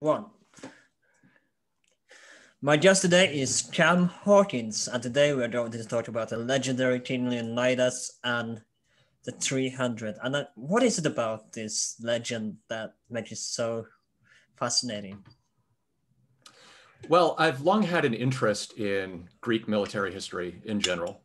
One. My guest today is Cam Hawkins, and today we're going to talk about the legendary King Leonidas and the 300. And uh, what is it about this legend that makes it so fascinating? Well, I've long had an interest in Greek military history in general,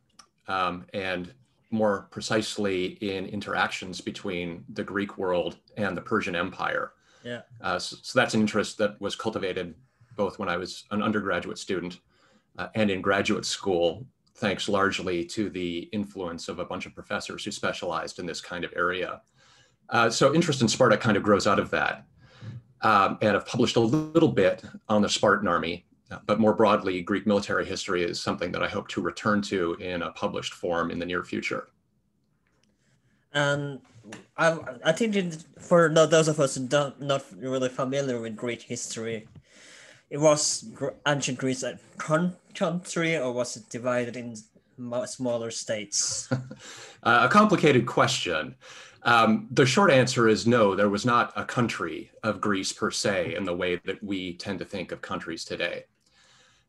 um, and more precisely in interactions between the Greek world and the Persian Empire. Yeah. Uh, so, so, that's an interest that was cultivated both when I was an undergraduate student uh, and in graduate school, thanks largely to the influence of a bunch of professors who specialized in this kind of area. Uh, so interest in Sparta kind of grows out of that. Um, and I've published a little bit on the Spartan army, but more broadly, Greek military history is something that I hope to return to in a published form in the near future. And I, I think for those of us who don't not really familiar with Greek history, it was ancient Greece a country, or was it divided in smaller states? uh, a complicated question. Um, the short answer is no, there was not a country of Greece per se in the way that we tend to think of countries today.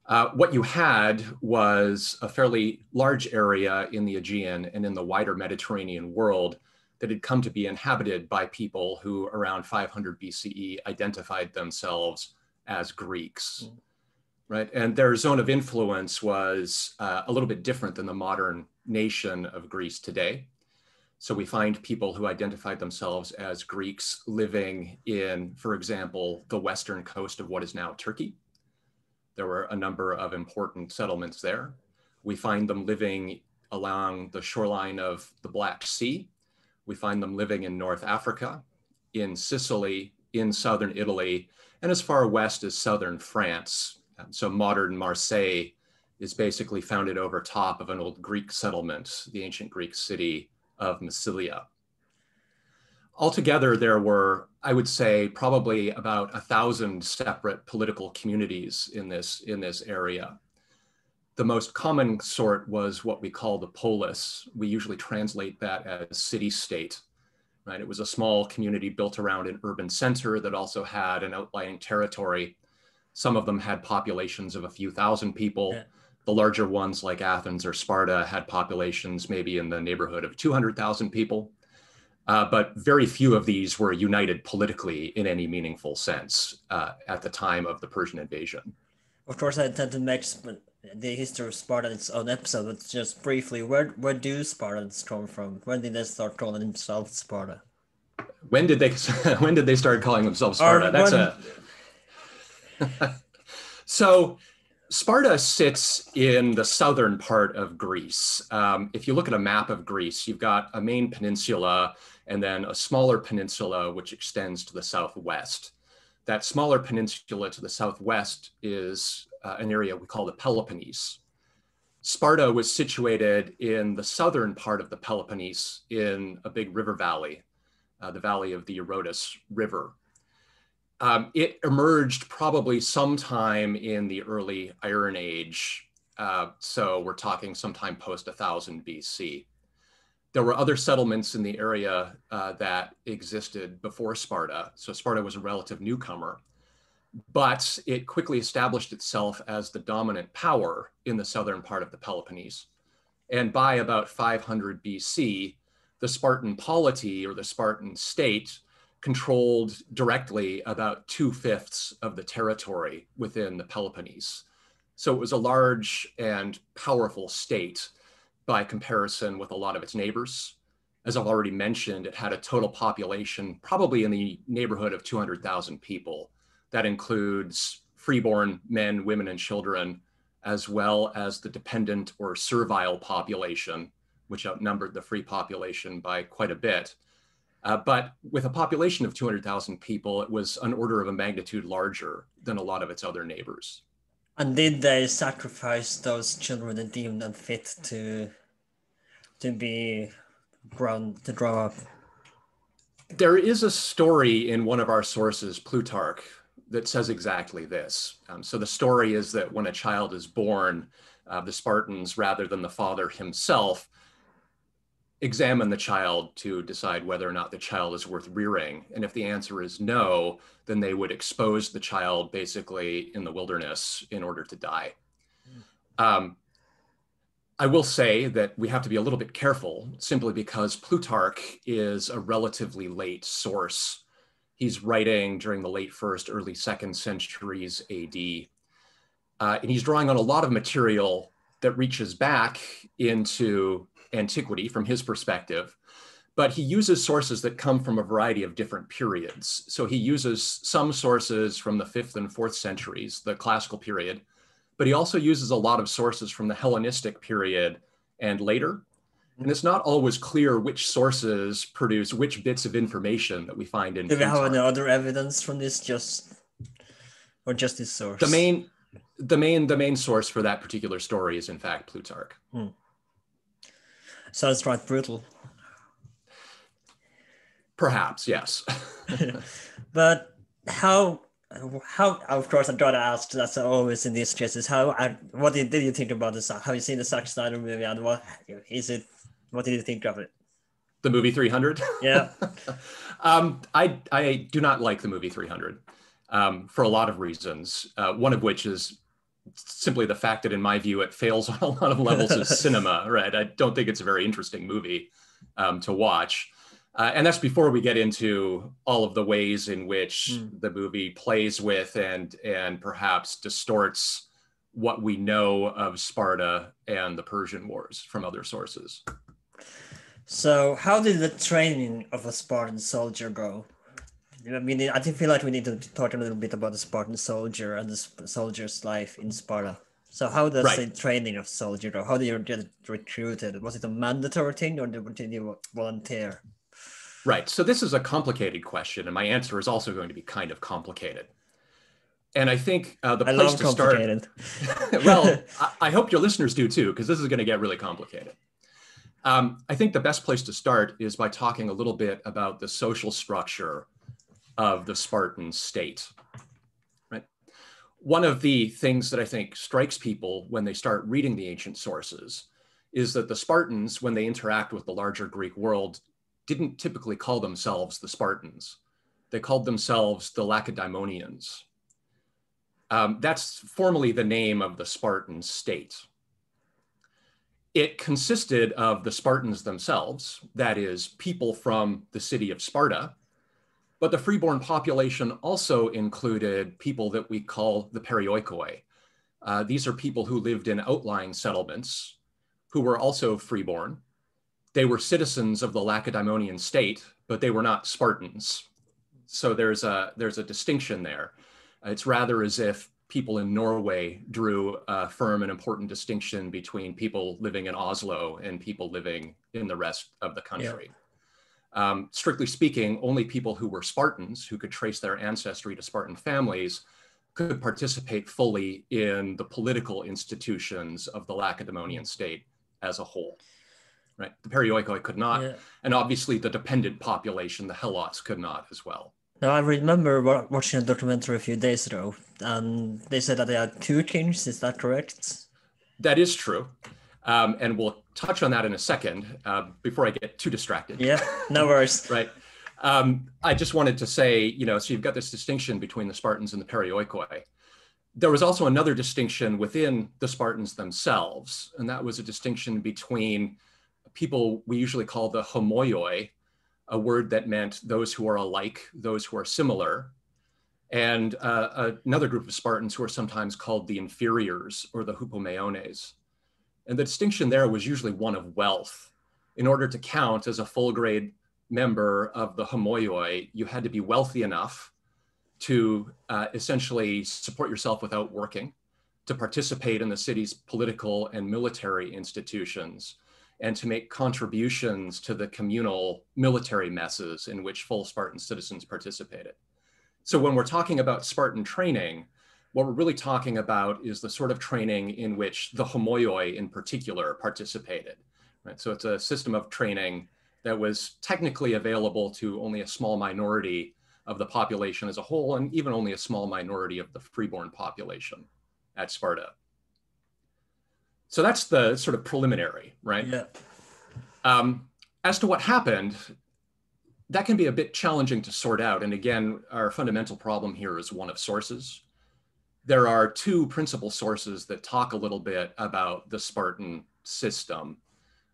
Uh, what you had was a fairly large area in the Aegean and in the wider Mediterranean world that had come to be inhabited by people who around 500 BCE identified themselves as Greeks, mm. right? And their zone of influence was uh, a little bit different than the modern nation of Greece today. So we find people who identified themselves as Greeks living in, for example, the western coast of what is now Turkey. There were a number of important settlements there. We find them living along the shoreline of the Black Sea, we find them living in North Africa, in Sicily, in southern Italy, and as far west as southern France. Um, so modern Marseille is basically founded over top of an old Greek settlement, the ancient Greek city of Massilia. Altogether, there were, I would say, probably about a thousand separate political communities in this, in this area. The most common sort was what we call the polis. We usually translate that as city state. Right? It was a small community built around an urban center that also had an outlying territory. Some of them had populations of a few thousand people. Yeah. The larger ones, like Athens or Sparta, had populations maybe in the neighborhood of 200,000 people. Uh, but very few of these were united politically in any meaningful sense uh, at the time of the Persian invasion. Of course, I tend to make the history of Sparta its own episode, but just briefly, where where do Spartans come from? When did they start calling themselves Sparta? When did they when did they start calling themselves Sparta? Or That's when... a so Sparta sits in the southern part of Greece. Um, if you look at a map of Greece, you've got a main peninsula and then a smaller peninsula which extends to the southwest. That smaller peninsula to the southwest is uh, an area we call the Peloponnese. Sparta was situated in the southern part of the Peloponnese in a big river valley, uh, the valley of the Eurotas River. Um, it emerged probably sometime in the early Iron Age. Uh, so we're talking sometime post 1000 BC. There were other settlements in the area uh, that existed before Sparta. So Sparta was a relative newcomer but it quickly established itself as the dominant power in the southern part of the Peloponnese. And by about 500 BC, the Spartan polity or the Spartan state controlled directly about two fifths of the territory within the Peloponnese. So it was a large and powerful state by comparison with a lot of its neighbors. As I've already mentioned, it had a total population probably in the neighborhood of 200,000 people that includes freeborn men, women, and children, as well as the dependent or servile population, which outnumbered the free population by quite a bit. Uh, but with a population of 200,000 people, it was an order of a magnitude larger than a lot of its other neighbors. And did they sacrifice those children that deemed unfit to to be grown to grow up? There is a story in one of our sources, Plutarch, that says exactly this. Um, so the story is that when a child is born, uh, the Spartans, rather than the father himself, examine the child to decide whether or not the child is worth rearing. And if the answer is no, then they would expose the child basically in the wilderness in order to die. Um, I will say that we have to be a little bit careful simply because Plutarch is a relatively late source. He's writing during the late first, early second centuries AD. Uh, and he's drawing on a lot of material that reaches back into antiquity from his perspective, but he uses sources that come from a variety of different periods. So he uses some sources from the fifth and fourth centuries, the classical period, but he also uses a lot of sources from the Hellenistic period and later. And it's not always clear which sources produce which bits of information that we find in. Do we have any other evidence from this, just or just this source? The main, the main, the main source for that particular story is in fact Plutarch. Hmm. Sounds quite brutal. Perhaps, yes. but how how of course I'm trying to ask that's always in these cases how I, what did, did you think about this have you seen the Zack Snyder movie and what is it what did you think of it. The movie 300 yeah. Um, I I do not like the movie 300 um, for a lot of reasons uh, one of which is simply the fact that in my view it fails on a lot of levels of cinema right? I don't think it's a very interesting movie um, to watch. Uh, and that's before we get into all of the ways in which mm. the movie plays with and and perhaps distorts what we know of Sparta and the Persian Wars from other sources. So, how did the training of a Spartan soldier go? I mean, I feel like we need to talk a little bit about the Spartan soldier and the soldier's life in Sparta. So, how does right. the training of soldier go? How do you get recruited? Was it a mandatory thing, or did you volunteer? Right. So this is a complicated question, and my answer is also going to be kind of complicated. And I think uh, the I place to start. well, I, I, hope your listeners do too, because this is going to get really complicated. Um, I think the best place to start is by talking a little bit about the social structure of the Spartan state. Right. One of the things that I think strikes people when they start reading the ancient sources is that the Spartans, when they interact with the larger Greek world, didn't typically call themselves the Spartans. They called themselves the Lacedaemonians. Um, that's formally the name of the Spartan state. It consisted of the Spartans themselves, that is, people from the city of Sparta, but the freeborn population also included people that we call the perioikoi. Uh, these are people who lived in outlying settlements who were also freeborn they were citizens of the Lacedaemonian state, but they were not Spartans. So there's a, there's a distinction there. It's rather as if people in Norway drew a firm and important distinction between people living in Oslo and people living in the rest of the country. Yeah. Um, strictly speaking, only people who were Spartans, who could trace their ancestry to Spartan families, could participate fully in the political institutions of the Lacedaemonian state as a whole right? The perioikoi could not, yeah. and obviously the dependent population, the helots, could not as well. Now, I remember watching a documentary a few days ago, and they said that there are two kings. Is that correct? That is true. Um, and we'll touch on that in a second uh, before I get too distracted. Yeah, no worries. right. Um, I just wanted to say, you know, so you've got this distinction between the Spartans and the perioikoi. There was also another distinction within the Spartans themselves, and that was a distinction between people we usually call the homoioi, a word that meant those who are alike, those who are similar, and uh, another group of Spartans who are sometimes called the inferiors or the hupomeones. And the distinction there was usually one of wealth. In order to count as a full grade member of the homoioi, you had to be wealthy enough to uh, essentially support yourself without working, to participate in the city's political and military institutions, and to make contributions to the communal military messes in which full Spartan citizens participated. So when we're talking about Spartan training, what we're really talking about is the sort of training in which the homoioi in particular participated. Right? So it's a system of training that was technically available to only a small minority of the population as a whole, and even only a small minority of the freeborn population at Sparta. So that's the sort of preliminary, right? Yeah. Um, as to what happened, that can be a bit challenging to sort out. And again, our fundamental problem here is one of sources. There are two principal sources that talk a little bit about the Spartan system.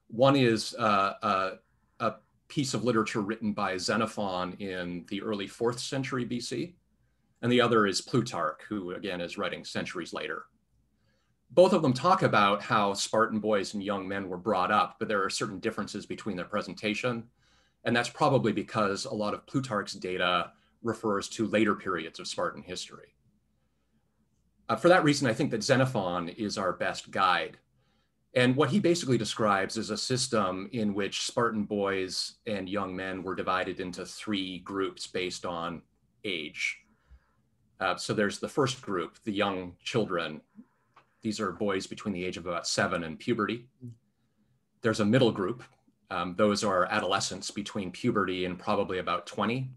One is uh, a, a piece of literature written by Xenophon in the early fourth century BC, and the other is Plutarch, who again is writing centuries later. Both of them talk about how Spartan boys and young men were brought up, but there are certain differences between their presentation and that's probably because a lot of Plutarch's data refers to later periods of Spartan history. Uh, for that reason, I think that Xenophon is our best guide. And what he basically describes is a system in which Spartan boys and young men were divided into three groups based on age. Uh, so there's the first group, the young children. These are boys between the age of about seven and puberty. There's a middle group, um, those are adolescents between puberty and probably about 20.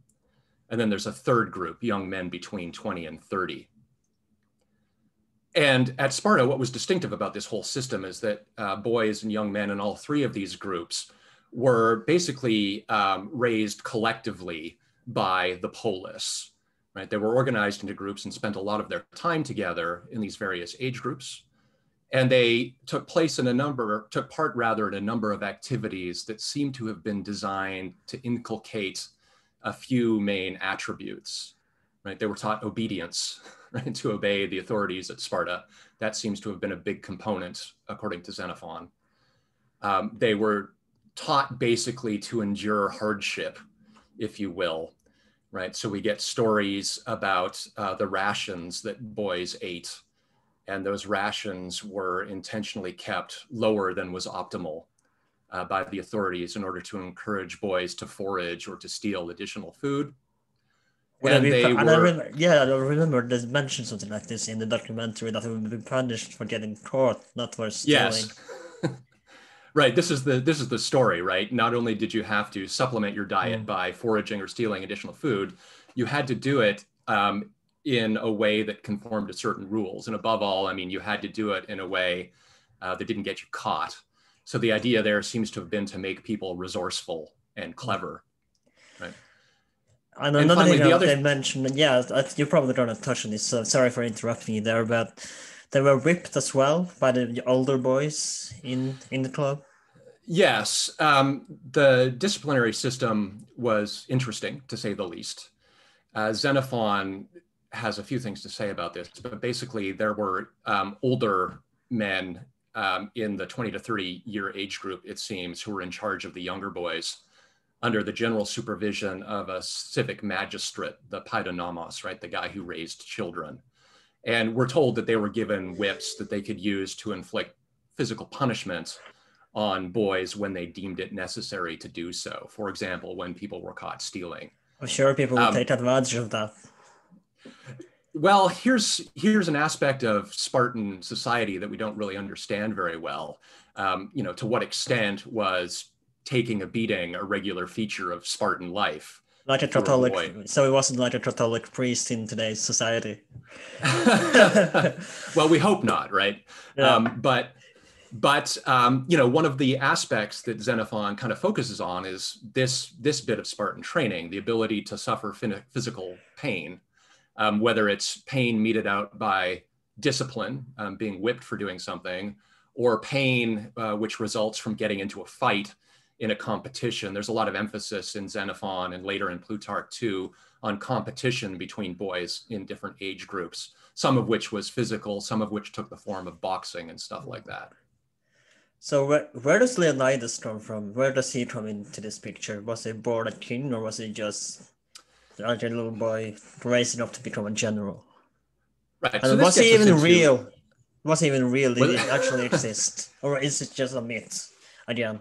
And then there's a third group, young men between 20 and 30. And at Sparta, what was distinctive about this whole system is that uh, boys and young men in all three of these groups were basically um, raised collectively by the polis, right? They were organized into groups and spent a lot of their time together in these various age groups. And they took place in a number took part rather in a number of activities that seem to have been designed to inculcate a few main attributes right? They were taught obedience right? To obey the authorities at sparta. That seems to have been a big component according to xenophon. Um, they were taught basically to endure hardship if you will right so we get stories about uh, the rations that boys ate and those rations were intentionally kept lower than was optimal uh, by the authorities in order to encourage boys to forage or to steal additional food. and they and were, I remember, yeah, I remember they mentioned something like this in the documentary that they would be punished for getting caught, not for stealing. Yes. Right. This is the this is the story, right? Not only did you have to supplement your diet mm. by foraging or stealing additional food, you had to do it um, in a way that conformed to certain rules. And above all, I mean, you had to do it in a way uh, that didn't get you caught. So the idea there seems to have been to make people resourceful and clever. Right. And, and another finally, thing the other... they mentioned, yeah, you're probably going to touch on this. So sorry for interrupting you there, but they were whipped as well by the older boys in in the club. Yes, um, the disciplinary system was interesting to say the least. Uh, Xenophon has a few things to say about this, but basically there were um, older men um, in the 20 to 30 year age group, it seems, who were in charge of the younger boys under the general supervision of a civic magistrate, the paidonomos, right, the guy who raised children. And we're told that they were given whips that they could use to inflict physical punishment on boys when they deemed it necessary to do so. For example, when people were caught stealing. I'm sure people would um, take advantage of that. Well, here's here's an aspect of Spartan society that we don't really understand very well. Um, you know, to what extent was taking a beating a regular feature of Spartan life? Like a Catholic, so he wasn't like a Catholic priest in today's society. well, we hope not, right? Yeah. Um, but but um, you know, one of the aspects that Xenophon kind of focuses on is this this bit of Spartan training, the ability to suffer physical pain um, whether it's pain meted out by discipline, um, being whipped for doing something, or pain uh, which results from getting into a fight in a competition. There's a lot of emphasis in Xenophon and later in Plutarch too on competition between boys in different age groups, some of which was physical, some of which took the form of boxing and stuff like that. So where, where does Leonidas come from? Where does he come into this picture? Was he born a king or was he just a little boy raising up to become a general. Right. And so was he even into... real? Was he even real? Did it actually exist, or is it just a myth again?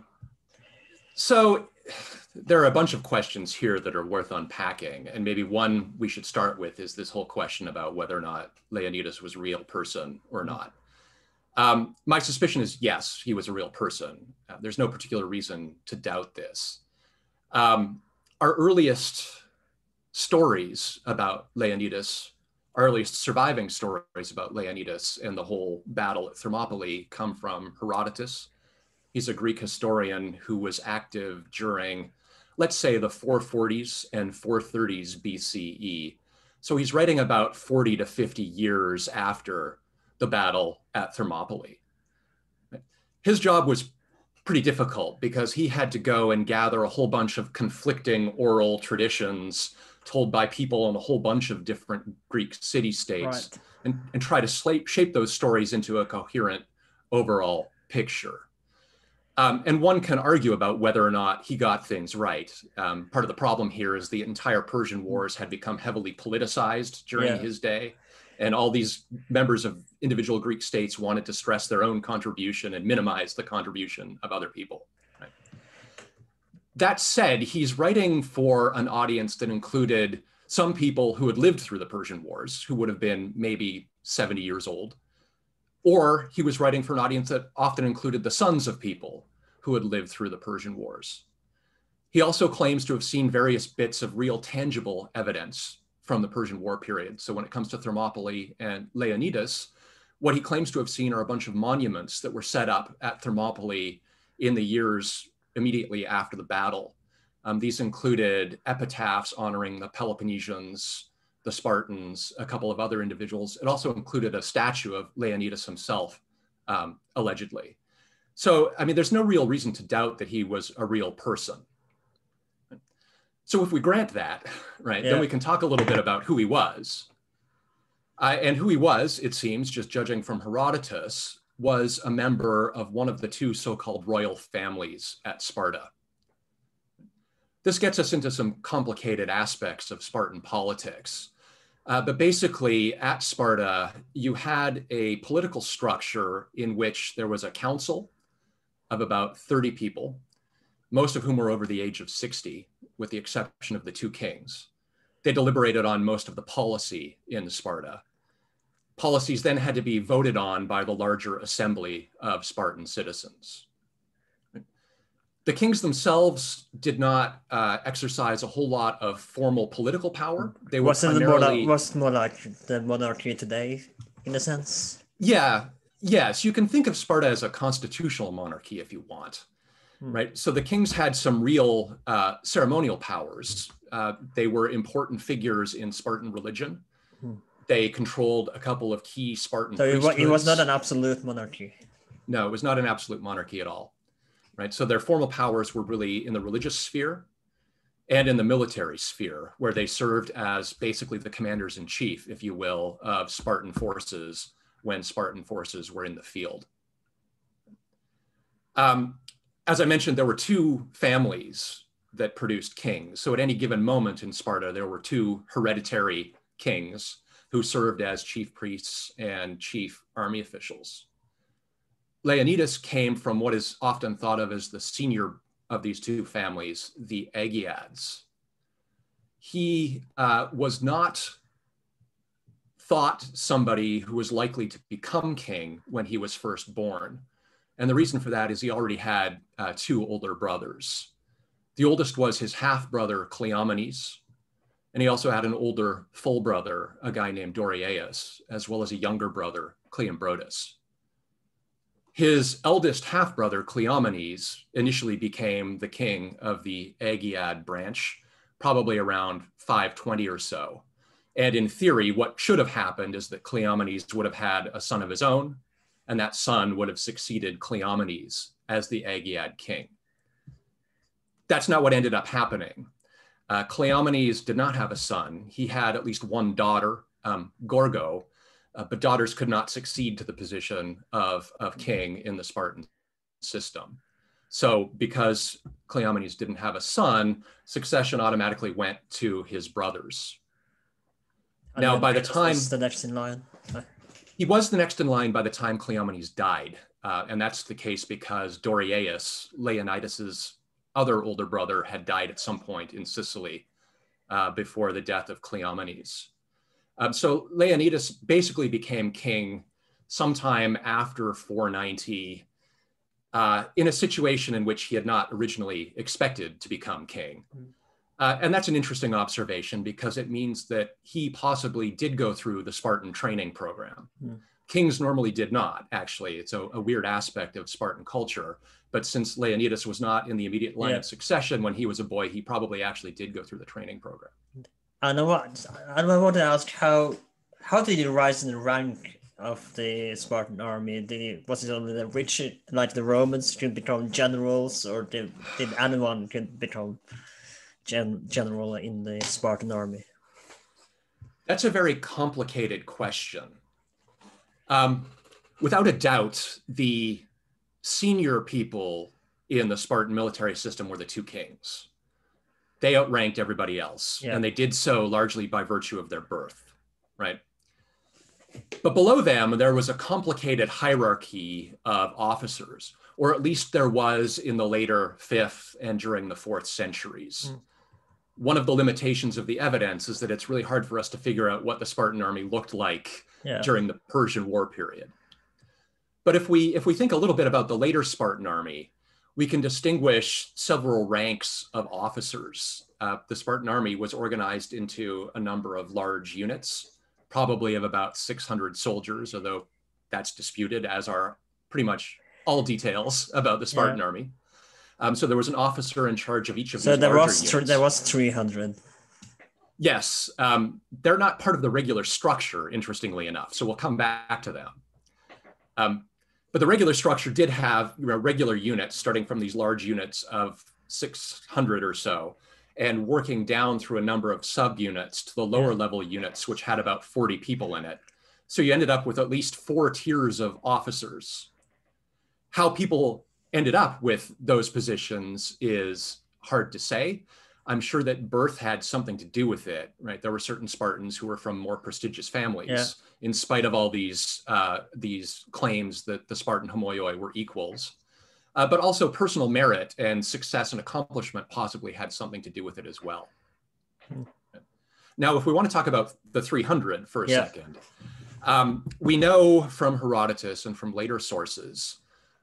So there are a bunch of questions here that are worth unpacking, and maybe one we should start with is this whole question about whether or not Leonidas was a real person or not. Um, my suspicion is yes, he was a real person. Uh, there's no particular reason to doubt this. Um, our earliest stories about Leonidas, our earliest surviving stories about Leonidas and the whole battle at Thermopylae come from Herodotus, He's a Greek historian who was active during, let's say, the 440s and 430s BCE. So he's writing about 40 to 50 years after the battle at Thermopylae. His job was pretty difficult because he had to go and gather a whole bunch of conflicting oral traditions told by people in a whole bunch of different Greek city states right. and, and try to shape, shape those stories into a coherent overall picture. Um, and one can argue about whether or not he got things right. Um, part of the problem here is the entire Persian Wars had become heavily politicized during yeah. his day. And all these members of individual Greek states wanted to stress their own contribution and minimize the contribution of other people. Right? That said, he's writing for an audience that included some people who had lived through the Persian Wars, who would have been maybe 70 years old. Or he was writing for an audience that often included the sons of people who had lived through the Persian Wars. He also claims to have seen various bits of real tangible evidence from the Persian War period. So when it comes to Thermopylae and Leonidas, what he claims to have seen are a bunch of monuments that were set up at Thermopylae in the years immediately after the battle. Um, these included epitaphs honoring the Peloponnesians, the Spartans, a couple of other individuals. It also included a statue of Leonidas himself, um, allegedly. So, I mean, there's no real reason to doubt that he was a real person. So if we grant that, right, yeah. then we can talk a little bit about who he was. Uh, and who he was, it seems, just judging from Herodotus, was a member of one of the two so-called royal families at Sparta. This gets us into some complicated aspects of Spartan politics. Uh, but basically, at Sparta, you had a political structure in which there was a council of about 30 people, most of whom were over the age of 60 with the exception of the two kings. They deliberated on most of the policy in Sparta. Policies then had to be voted on by the larger assembly of Spartan citizens. The kings themselves did not uh, exercise a whole lot of formal political power. They were wasn't primarily... more was more like the monarchy today, in a sense. Yeah, yes, you can think of Sparta as a constitutional monarchy if you want. Hmm. right? So the kings had some real uh, ceremonial powers. Uh, they were important figures in Spartan religion. Hmm. They controlled a couple of key Spartan. So it was not an absolute monarchy. No, it was not an absolute monarchy at all, right? So their formal powers were really in the religious sphere and in the military sphere, where they served as basically the commanders in chief, if you will, of Spartan forces when Spartan forces were in the field. Um, as I mentioned, there were two families that produced kings. So at any given moment in Sparta, there were two hereditary kings who served as chief priests and chief army officials. Leonidas came from what is often thought of as the senior of these two families, the Agiads. He uh, was not thought somebody who was likely to become king when he was first born. And the reason for that is he already had uh, two older brothers. The oldest was his half brother, Cleomenes, and he also had an older full brother, a guy named Dorieus, as well as a younger brother, Cleombrotus. His eldest half brother, Cleomenes, initially became the king of the Agiad branch, probably around 520 or so. And in theory, what should have happened is that Cleomenes would have had a son of his own, and that son would have succeeded Cleomenes as the Agiad king. That's not what ended up happening. Uh, Cleomenes did not have a son. He had at least one daughter, um, Gorgo, uh, but daughters could not succeed to the position of, of king in the Spartan system. So because Cleomenes didn't have a son, succession automatically went to his brothers. And now, by the time the next in line, he was the next in line by the time Cleomenes died. Uh, and that's the case because Dorieus, Leonidas's other older brother, had died at some point in Sicily uh, before the death of Cleomenes. Um, so Leonidas basically became king sometime after 490 uh, in a situation in which he had not originally expected to become king. Mm-hmm. Uh, and that's an interesting observation because it means that he possibly did go through the Spartan training program. Mm. Kings normally did not, actually. It's a, a, weird aspect of Spartan culture. But since Leonidas was not in the immediate line yeah. of succession when he was a boy, he probably actually did go through the training program. And what and I want to ask how how did he rise in the rank of the Spartan army? Did was it only the rich like the Romans could become generals, or did, did anyone could become gen, general in the Spartan army? That's a very complicated question. Um, without a doubt, the senior people in the Spartan military system were the two kings. They outranked everybody else, yeah. and they did so largely by virtue of their birth, right? But below them, there was a complicated hierarchy of officers, or at least there was in the later fifth and during the fourth centuries. Mm. One of the limitations of the evidence is that it's really hard for us to figure out what the Spartan army looked like yeah. during the Persian War period. But if we if we think a little bit about the later Spartan army, we can distinguish several ranks of officers. Uh, the Spartan army was organized into a number of large units, probably of about 600 soldiers, although that's disputed, as are pretty much all details about the Spartan yeah. army. Um, so there was an officer in charge of each of so these. So there was th- there was 300. Yes, um, they're not part of the regular structure, interestingly enough. So we'll come back to them. Um, but the regular structure did have you know, regular units starting from these large units of 600 or so and working down through a number of subunits to the lower level units, which had about 40 people in it. So you ended up with at least four tiers of officers. How people ended up with those positions is hard to say. I'm sure that birth had something to do with it, right? There were certain Spartans who were from more prestigious families, yeah. in spite of all these uh, these claims that the Spartan homoioi were equals. Uh, but also personal merit and success and accomplishment possibly had something to do with it as well. Hmm. Now, if we want to talk about the 300 for a yeah. second, um, we know from Herodotus and from later sources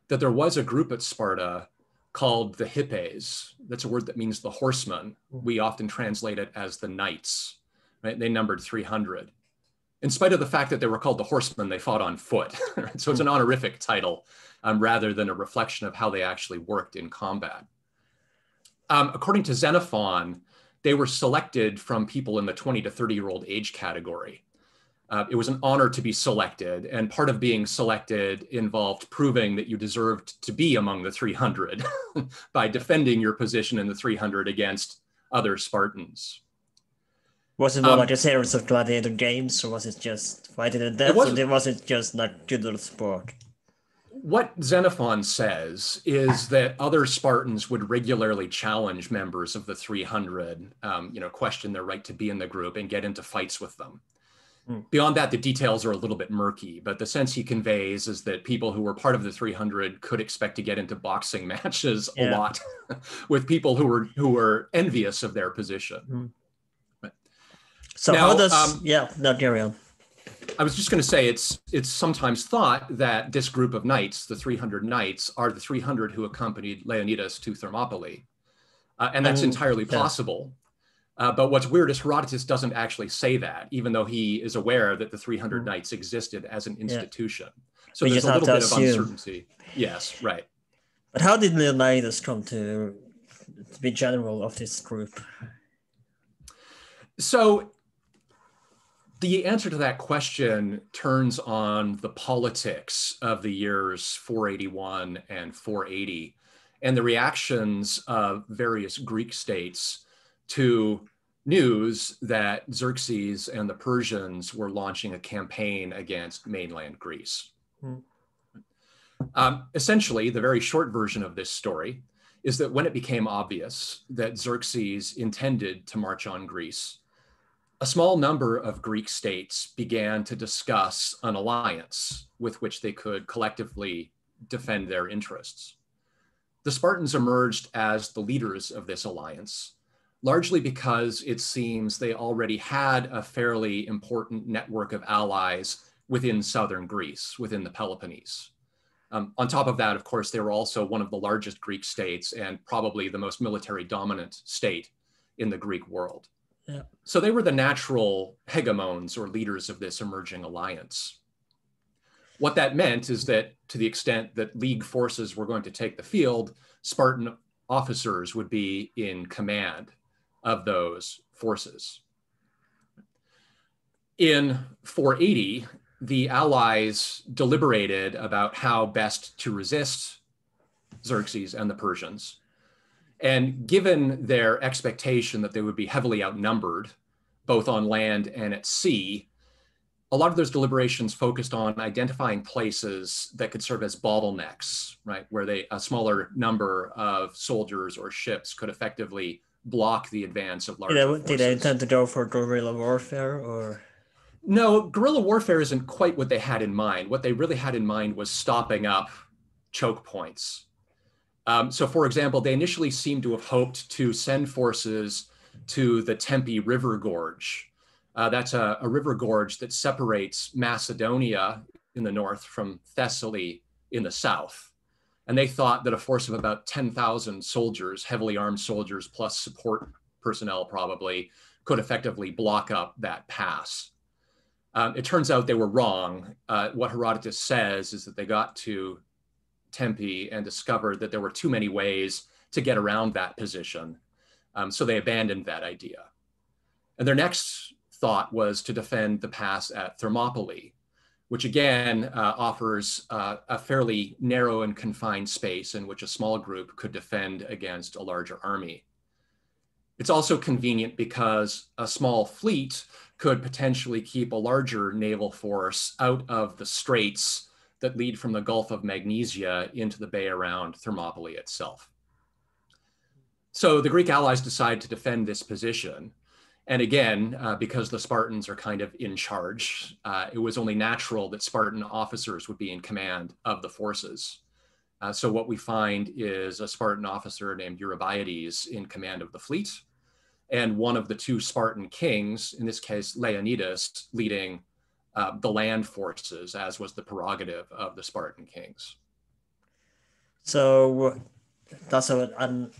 that there was a group at Sparta called the Hippeis. That's a word that means the horsemen. We often translate it as the knights. Right? They numbered 300. In spite of the fact that they were called the horsemen, they fought on foot. so it's an honorific title um, rather than a reflection of how they actually worked in combat. Um, according to Xenophon, they were selected from people in the 20 to 30 year old age category. Uh, it was an honor to be selected, and part of being selected involved proving that you deserved to be among the 300 by defending your position in the 300 against other Spartans. Was it more um, like a series of gladiator games, or was it just fighting to death, or was it just like good sport? What Xenophon says is that other Spartans would regularly challenge members of the 300, um, you know, question their right to be in the group and get into fights with them. Hmm. Beyond that, the details are a little bit murky, but the sense he conveys is that people who were part of the 300 could expect to get into boxing matches yeah. a lot with people who were who were envious of their position. Hmm. So now, how does um, yeah? No, carry on. I was just going to say it's it's sometimes thought that this group of knights, the 300 knights, are the 300 who accompanied Leonidas to Thermopylae, uh, and that's entirely yeah. possible. Uh, but what's weird is Herodotus doesn't actually say that, even though he is aware that the 300 mm. Knights existed as an institution. Yeah. So we there's a little bit assume. of uncertainty. Yes, right. But how did Leonidas come to, to be general of this group? So the answer to that question turns on the politics of the years 481 and 480 and the reactions of various Greek states to news that Xerxes and the Persians were launching a campaign against mainland Greece. Hmm. Um, essentially, the very short version of this story is that when it became obvious that Xerxes intended to march on Greece, a small number of Greek states began to discuss an alliance with which they could collectively defend their interests. The Spartans emerged as the leaders of this alliance, largely because it seems they already had a fairly important network of allies within southern Greece, within the Peloponnese. Um, on top of that, of course, they were also one of the largest Greek states and probably the most military dominant state in the Greek world. Yeah. So they were the natural hegemons or leaders of this emerging alliance. What that meant is that to the extent that League forces were going to take the field, Spartan officers would be in command of those forces. In 480, the Allies deliberated about how best to resist Xerxes and the Persians. And given their expectation that they would be heavily outnumbered, both on land and at sea, a lot of those deliberations focused on identifying places that could serve as bottlenecks, right, where they a smaller number of soldiers or ships could effectively block the advance of larger. Did they, did they intend to go for guerrilla warfare or? No, guerrilla warfare isn't quite what they had in mind. What they really had in mind was stopping up choke points. Um, so, for example, they initially seemed to have hoped to send forces to the Tempe River Gorge. Uh, that's a, a, river gorge that separates Macedonia in the north from Thessaly in the south. And they thought that a force of about 10,000 soldiers, heavily armed soldiers, plus support personnel probably, could effectively block up that pass. Um, it turns out they were wrong. Uh, what Herodotus says is that they got to Tempe and discovered that there were too many ways to get around that position. Um, so they abandoned that idea. And their next thought was to defend the pass at Thermopylae, which again uh, offers uh, a fairly narrow and confined space in which a small group could defend against a larger army. It's also convenient because a small fleet could potentially keep a larger naval force out of the straits that lead from the Gulf of Magnesia into the bay around Thermopylae itself. So the Greek allies decide to defend this position. And again, uh, because the Spartans are kind of in charge, uh, it was only natural that Spartan officers would be in command of the forces. Uh, so what we find is a Spartan officer named Eurybiades in command of the fleet, and one of the two Spartan kings, in this case Leonidas, leading uh, the land forces, as was the prerogative of the Spartan kings. So that's a, an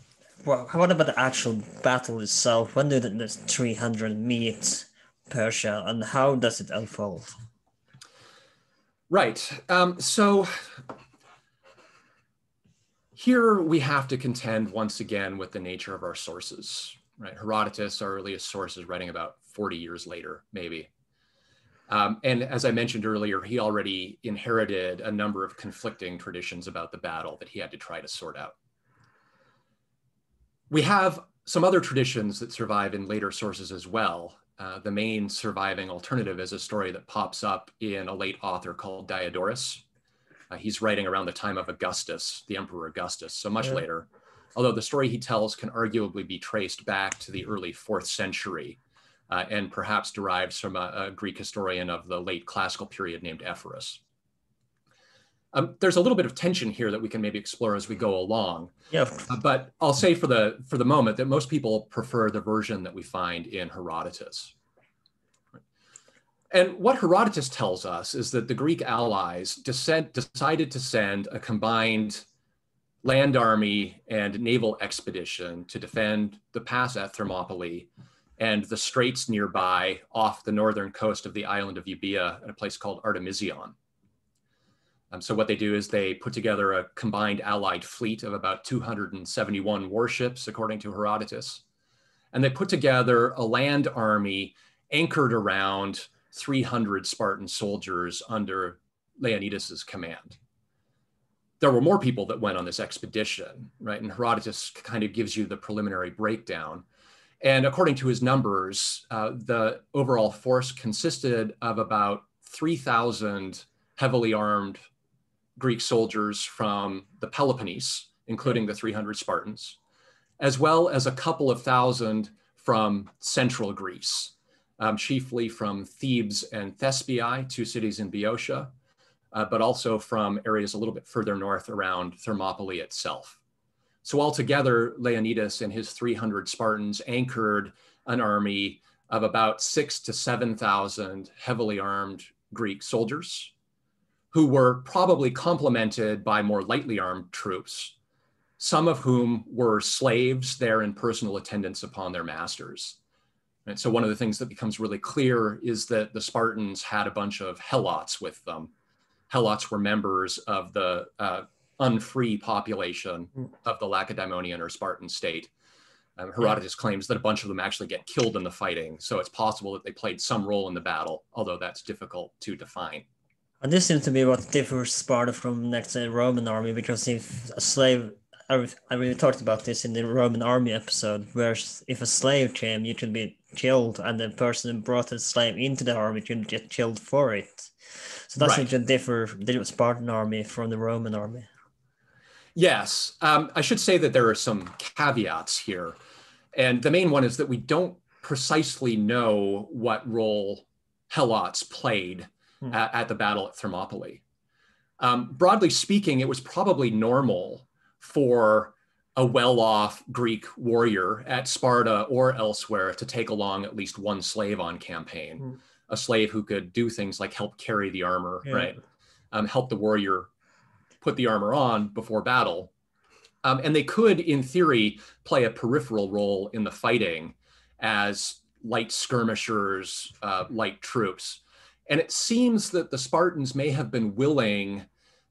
well, what about the actual battle itself? When did the 300 meet Persia and how does it unfold? Right. Um, so here we have to contend once again with the nature of our sources, right? Herodotus, our earliest source, is writing about 40 years later, maybe. Um, and as I mentioned earlier, he already inherited a number of conflicting traditions about the battle that he had to try to sort out. We have some other traditions that survive in later sources as well. Uh, the main surviving alternative is a story that pops up in a late author called Diodorus. Uh, he's writing around the time of Augustus, the Emperor Augustus, so much yeah. later. Although the story he tells can arguably be traced back to the early fourth century uh, and perhaps derives from a, a, Greek historian of the late classical period named Ephorus. Um, there's a little bit of tension here that we can maybe explore as we go along. Yeah. Uh, but I'll say for the for the moment that most people prefer the version that we find in Herodotus. And what Herodotus tells us is that the Greek allies descent, decided to send a combined land army and naval expedition to defend the pass at Thermopylae and the straits nearby off the northern coast of the island of Euboea at a place called Artemision. Um, so what they do is they put together a combined allied fleet of about 271 warships, according to Herodotus. And they put together a land army anchored around 300 Spartan soldiers under Leonidas's command. There were more people that went on this expedition, right? And Herodotus kind of gives you the preliminary breakdown. And according to his numbers, uh, the overall force consisted of about 3,000 heavily armed Greek soldiers from the Peloponnese, including the 300 Spartans, as well as a couple of thousand from central Greece, um, chiefly from Thebes and Thespiae, two cities in Boeotia, uh, but also from areas a little bit further north around Thermopylae itself. So altogether, Leonidas and his 300 Spartans anchored an army of about six to 7,000 heavily armed Greek soldiers who were probably complemented by more lightly armed troops, some of whom were slaves there in personal attendance upon their masters. And so one of the things that becomes really clear is that the Spartans had a bunch of helots with them. Helots were members of the uh, unfree population hmm. of the Lacedaemonian or Spartan state. Um, Herodotus claims that a bunch of them actually get killed in the fighting, so it's possible that they played some role in the battle, although that's difficult to define. And this seems to be what differs Sparta from next Roman army, because if a slave, I, I really talked about this in the Roman army episode, where if a slave came, you could be killed, and the person who brought the slave into the army could get killed for it. So that's right. to differ the Spartan army from the Roman army. Yes, um, I should say that there are some caveats here. And the main one is that we don't precisely know what role Helots played hmm. at, at, the battle at Thermopylae. Um, broadly speaking, it was probably normal for a well off Greek warrior at Sparta or elsewhere to take along at least one slave on campaign, hmm. a slave who could do things like help carry the armor, yeah. right? Um, help the warrior put the armor on before battle. Um, and they could, in theory, play a peripheral role in the fighting as light skirmishers, uh, light troops. And it seems that the Spartans may have been willing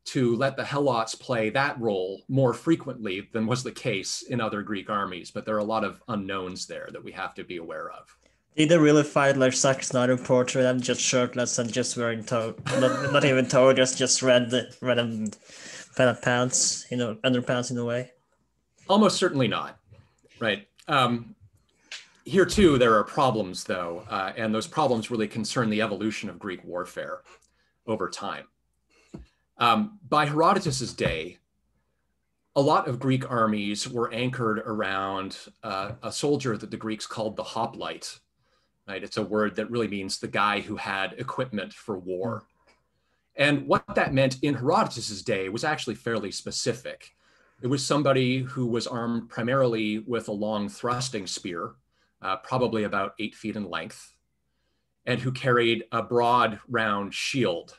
to let the Helots play that role more frequently than was the case in other Greek armies. But there are a lot of unknowns there that we have to be aware of. Did they really fight like Zack Snyder portrait and just shirtless and just wearing toe, not, not even toe, just just red, red and pants, you know, underpants in a way? Almost certainly not, right? Um, here too, there are problems though, uh, and those problems really concern the evolution of Greek warfare over time. Um, by Herodotus's day, a lot of Greek armies were anchored around uh, a soldier that the Greeks called the hoplite. Right? It's a word that really means the guy who had equipment for war. And what that meant in Herodotus's day was actually fairly specific. It was somebody who was armed primarily with a long thrusting spear, uh, probably about eight feet in length, and who carried a broad round shield.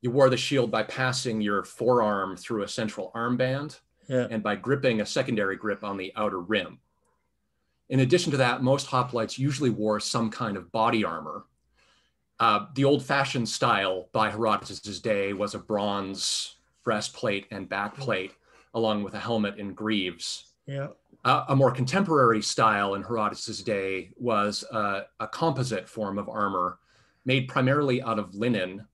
You wore the shield by passing your forearm through a central armband yeah. and by gripping a secondary grip on the outer rim. In addition to that, most hoplites usually wore some kind of body armor, uh, the old fashioned style by Herodotus' day was a bronze breastplate and backplate, along with a helmet and greaves. Yeah. Uh, a more contemporary style in Herodotus' day was uh, a composite form of armor made primarily out of linen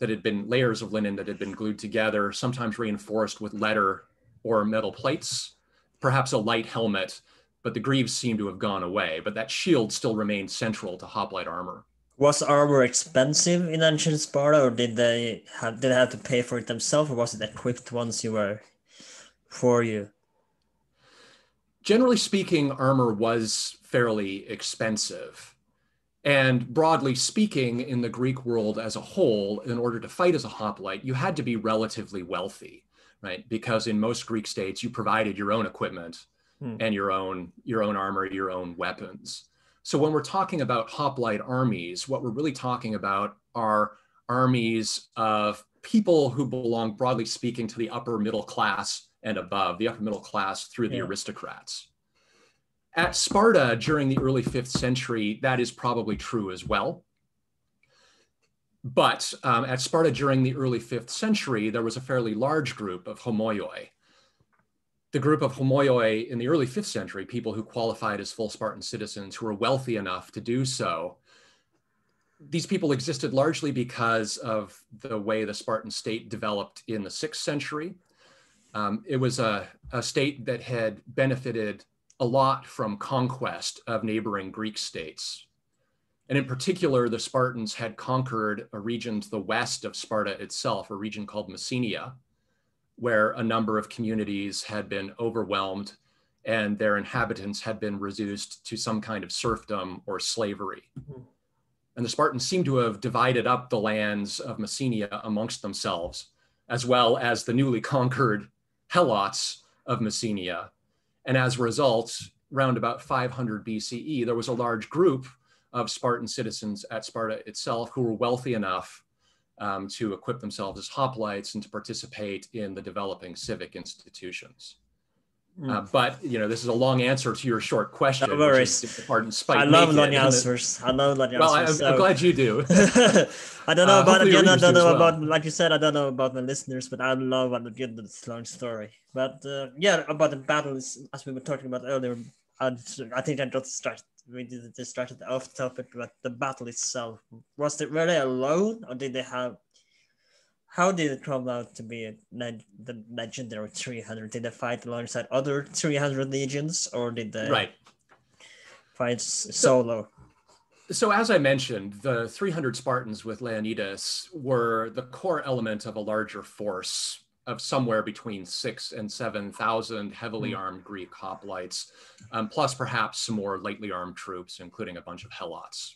that had been layers of linen that had been glued together, sometimes reinforced with leather or metal plates, perhaps a light helmet, but the greaves seem to have gone away. But that shield still remained central to hoplite armor. Was armor expensive in ancient Sparta, or did they have did they have to pay for it themselves, or was it equipped once you were for you? Generally speaking, armor was fairly expensive. And broadly speaking, in the Greek world as a whole, in order to fight as a hoplite, you had to be relatively wealthy, right? Because in most Greek states, you provided your own equipment hmm. and your own your own armor, your own weapons. So when we're talking about hoplite armies, what we're really talking about are armies of people who belong, broadly speaking, to the upper middle class and above, the upper middle class through the yeah. aristocrats. At Sparta during the early fifth century, that is probably true as well. But um, at Sparta during the early fifth century, there was a fairly large group of homoioi, the group of homoioi in the early fifth century, people who qualified as full Spartan citizens who were wealthy enough to do so, these people existed largely because of the way the Spartan state developed in the sixth century. Um, it was a, a state that had benefited a lot from conquest of neighboring Greek states. And in particular, the Spartans had conquered a region to the west of Sparta itself, a region called Messenia, where a number of communities had been overwhelmed and their inhabitants had been reduced to some kind of serfdom or slavery. Mm-hmm. And the Spartans seem to have divided up the lands of Messenia amongst themselves, as well as the newly conquered Helots of Messenia. And as a result, around about 500 BCE, there was a large group of Spartan citizens at Sparta itself who were wealthy enough um, to equip themselves as hoplites and to participate in the developing civic institutions. Mm. Uh, but you know, this is a long answer to your short question. No worries. Pardon, I love long answers. I love long well, answers. Well, I'm, so. I'm, glad you do. I don't know uh, about again. I don't know well. about like you said. I don't know about my listeners, but I love and get this long story. But uh, yeah, about the battles as we were talking about earlier. I, I think I just started. We did started off topic, but the battle itself was it they alone or did they have how did it come out to be a, the legendary 300? Did they fight alongside other 300 legions or did they right. fight solo? So, so as I mentioned, the 300 Spartans with Leonidas were the core element of a larger force of somewhere between six and 7,000 heavily hmm. armed Greek hoplites, um, plus perhaps some more lightly armed troops, including a bunch of helots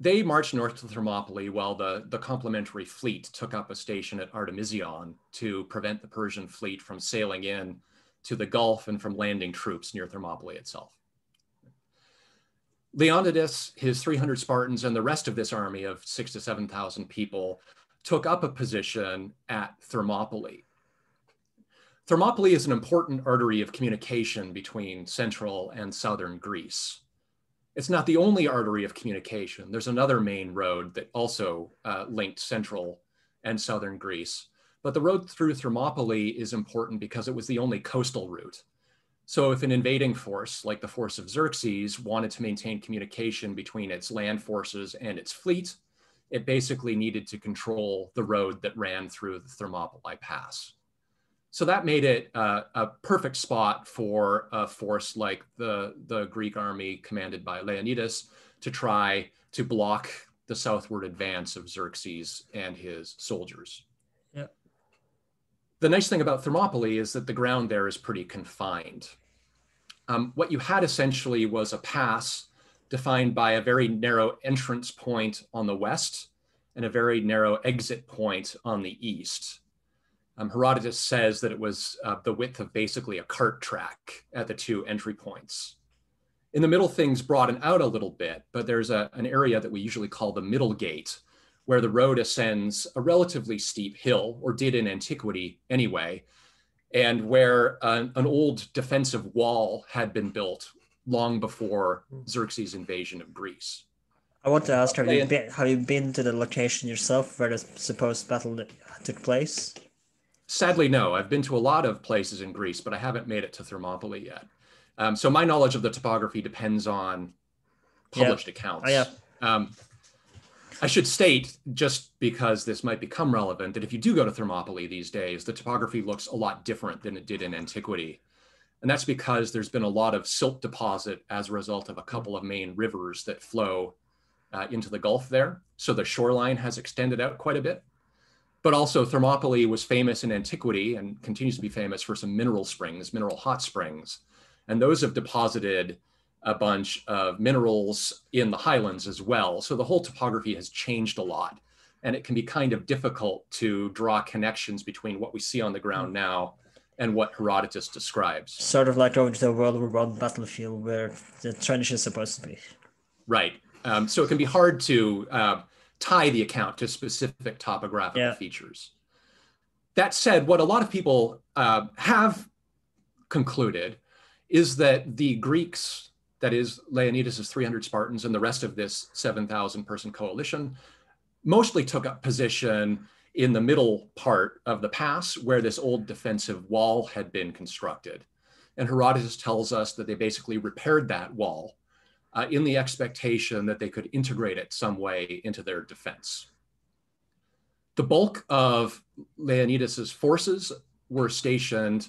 they marched north to Thermopylae while the, the complementary fleet took up a station at Artemision to prevent the Persian fleet from sailing in to the Gulf and from landing troops near Thermopylae itself. Leonidas, his 300 Spartans, and the rest of this army of six to 7,000 people took up a position at Thermopylae. Thermopylae is an important artery of communication between central and southern Greece it's not the only artery of communication. There's another main road that also uh, linked central and southern Greece. But the road through Thermopylae is important because it was the only coastal route. So if an invading force, like the force of Xerxes, wanted to maintain communication between its land forces and its fleet, it basically needed to control the road that ran through the Thermopylae Pass. So that made it uh, a perfect spot for a force like the, the Greek army commanded by Leonidas to try to block the southward advance of Xerxes and his soldiers. Yeah. The nice thing about Thermopylae is that the ground there is pretty confined. Um, what you had essentially was a pass defined by a very narrow entrance point on the west and a very narrow exit point on the east. Um, Herodotus says that it was uh, the width of basically a cart track at the two entry points. In the middle, things broaden out a little bit, but there's a, an area that we usually call the middle gate, where the road ascends a relatively steep hill, or did in antiquity anyway, and where an, an old defensive wall had been built long before Xerxes' invasion of Greece. I want to ask, have you, been, have you been to the location yourself where the supposed battle took place? Sadly, no. I've been to a lot of places in Greece, but I haven't made it to Thermopylae yet. Um, so my knowledge of the topography depends on published yeah. accounts. Oh, yeah. Um, I should state, just because this might become relevant, that if you do go to Thermopylae these days, the topography looks a lot different than it did in antiquity. And that's because there's been a lot of silt deposit as a result of a couple of main rivers that flow uh, into the Gulf there. So the shoreline has extended out quite a bit. But also Thermopylae was famous in antiquity and continues to be famous for some mineral springs, mineral hot springs. And those have deposited a bunch of minerals in the highlands as well. So the whole topography has changed a lot. And it can be kind of difficult to draw connections between what we see on the ground hmm. now and what Herodotus describes. Sort of like going to the World War One battlefield where the trench is supposed to be. Right. Um, so it can be hard to uh, tie the account to specific topographical yeah. features. That said, what a lot of people uh, have concluded is that the Greeks, that is Leonidas' 300 Spartans and the rest of this 7,000 person coalition, mostly took up position in the middle part of the pass where this old defensive wall had been constructed. And Herodotus tells us that they basically repaired that wall uh, in the expectation that they could integrate it some way into their defense. The bulk of Leonidas's forces were stationed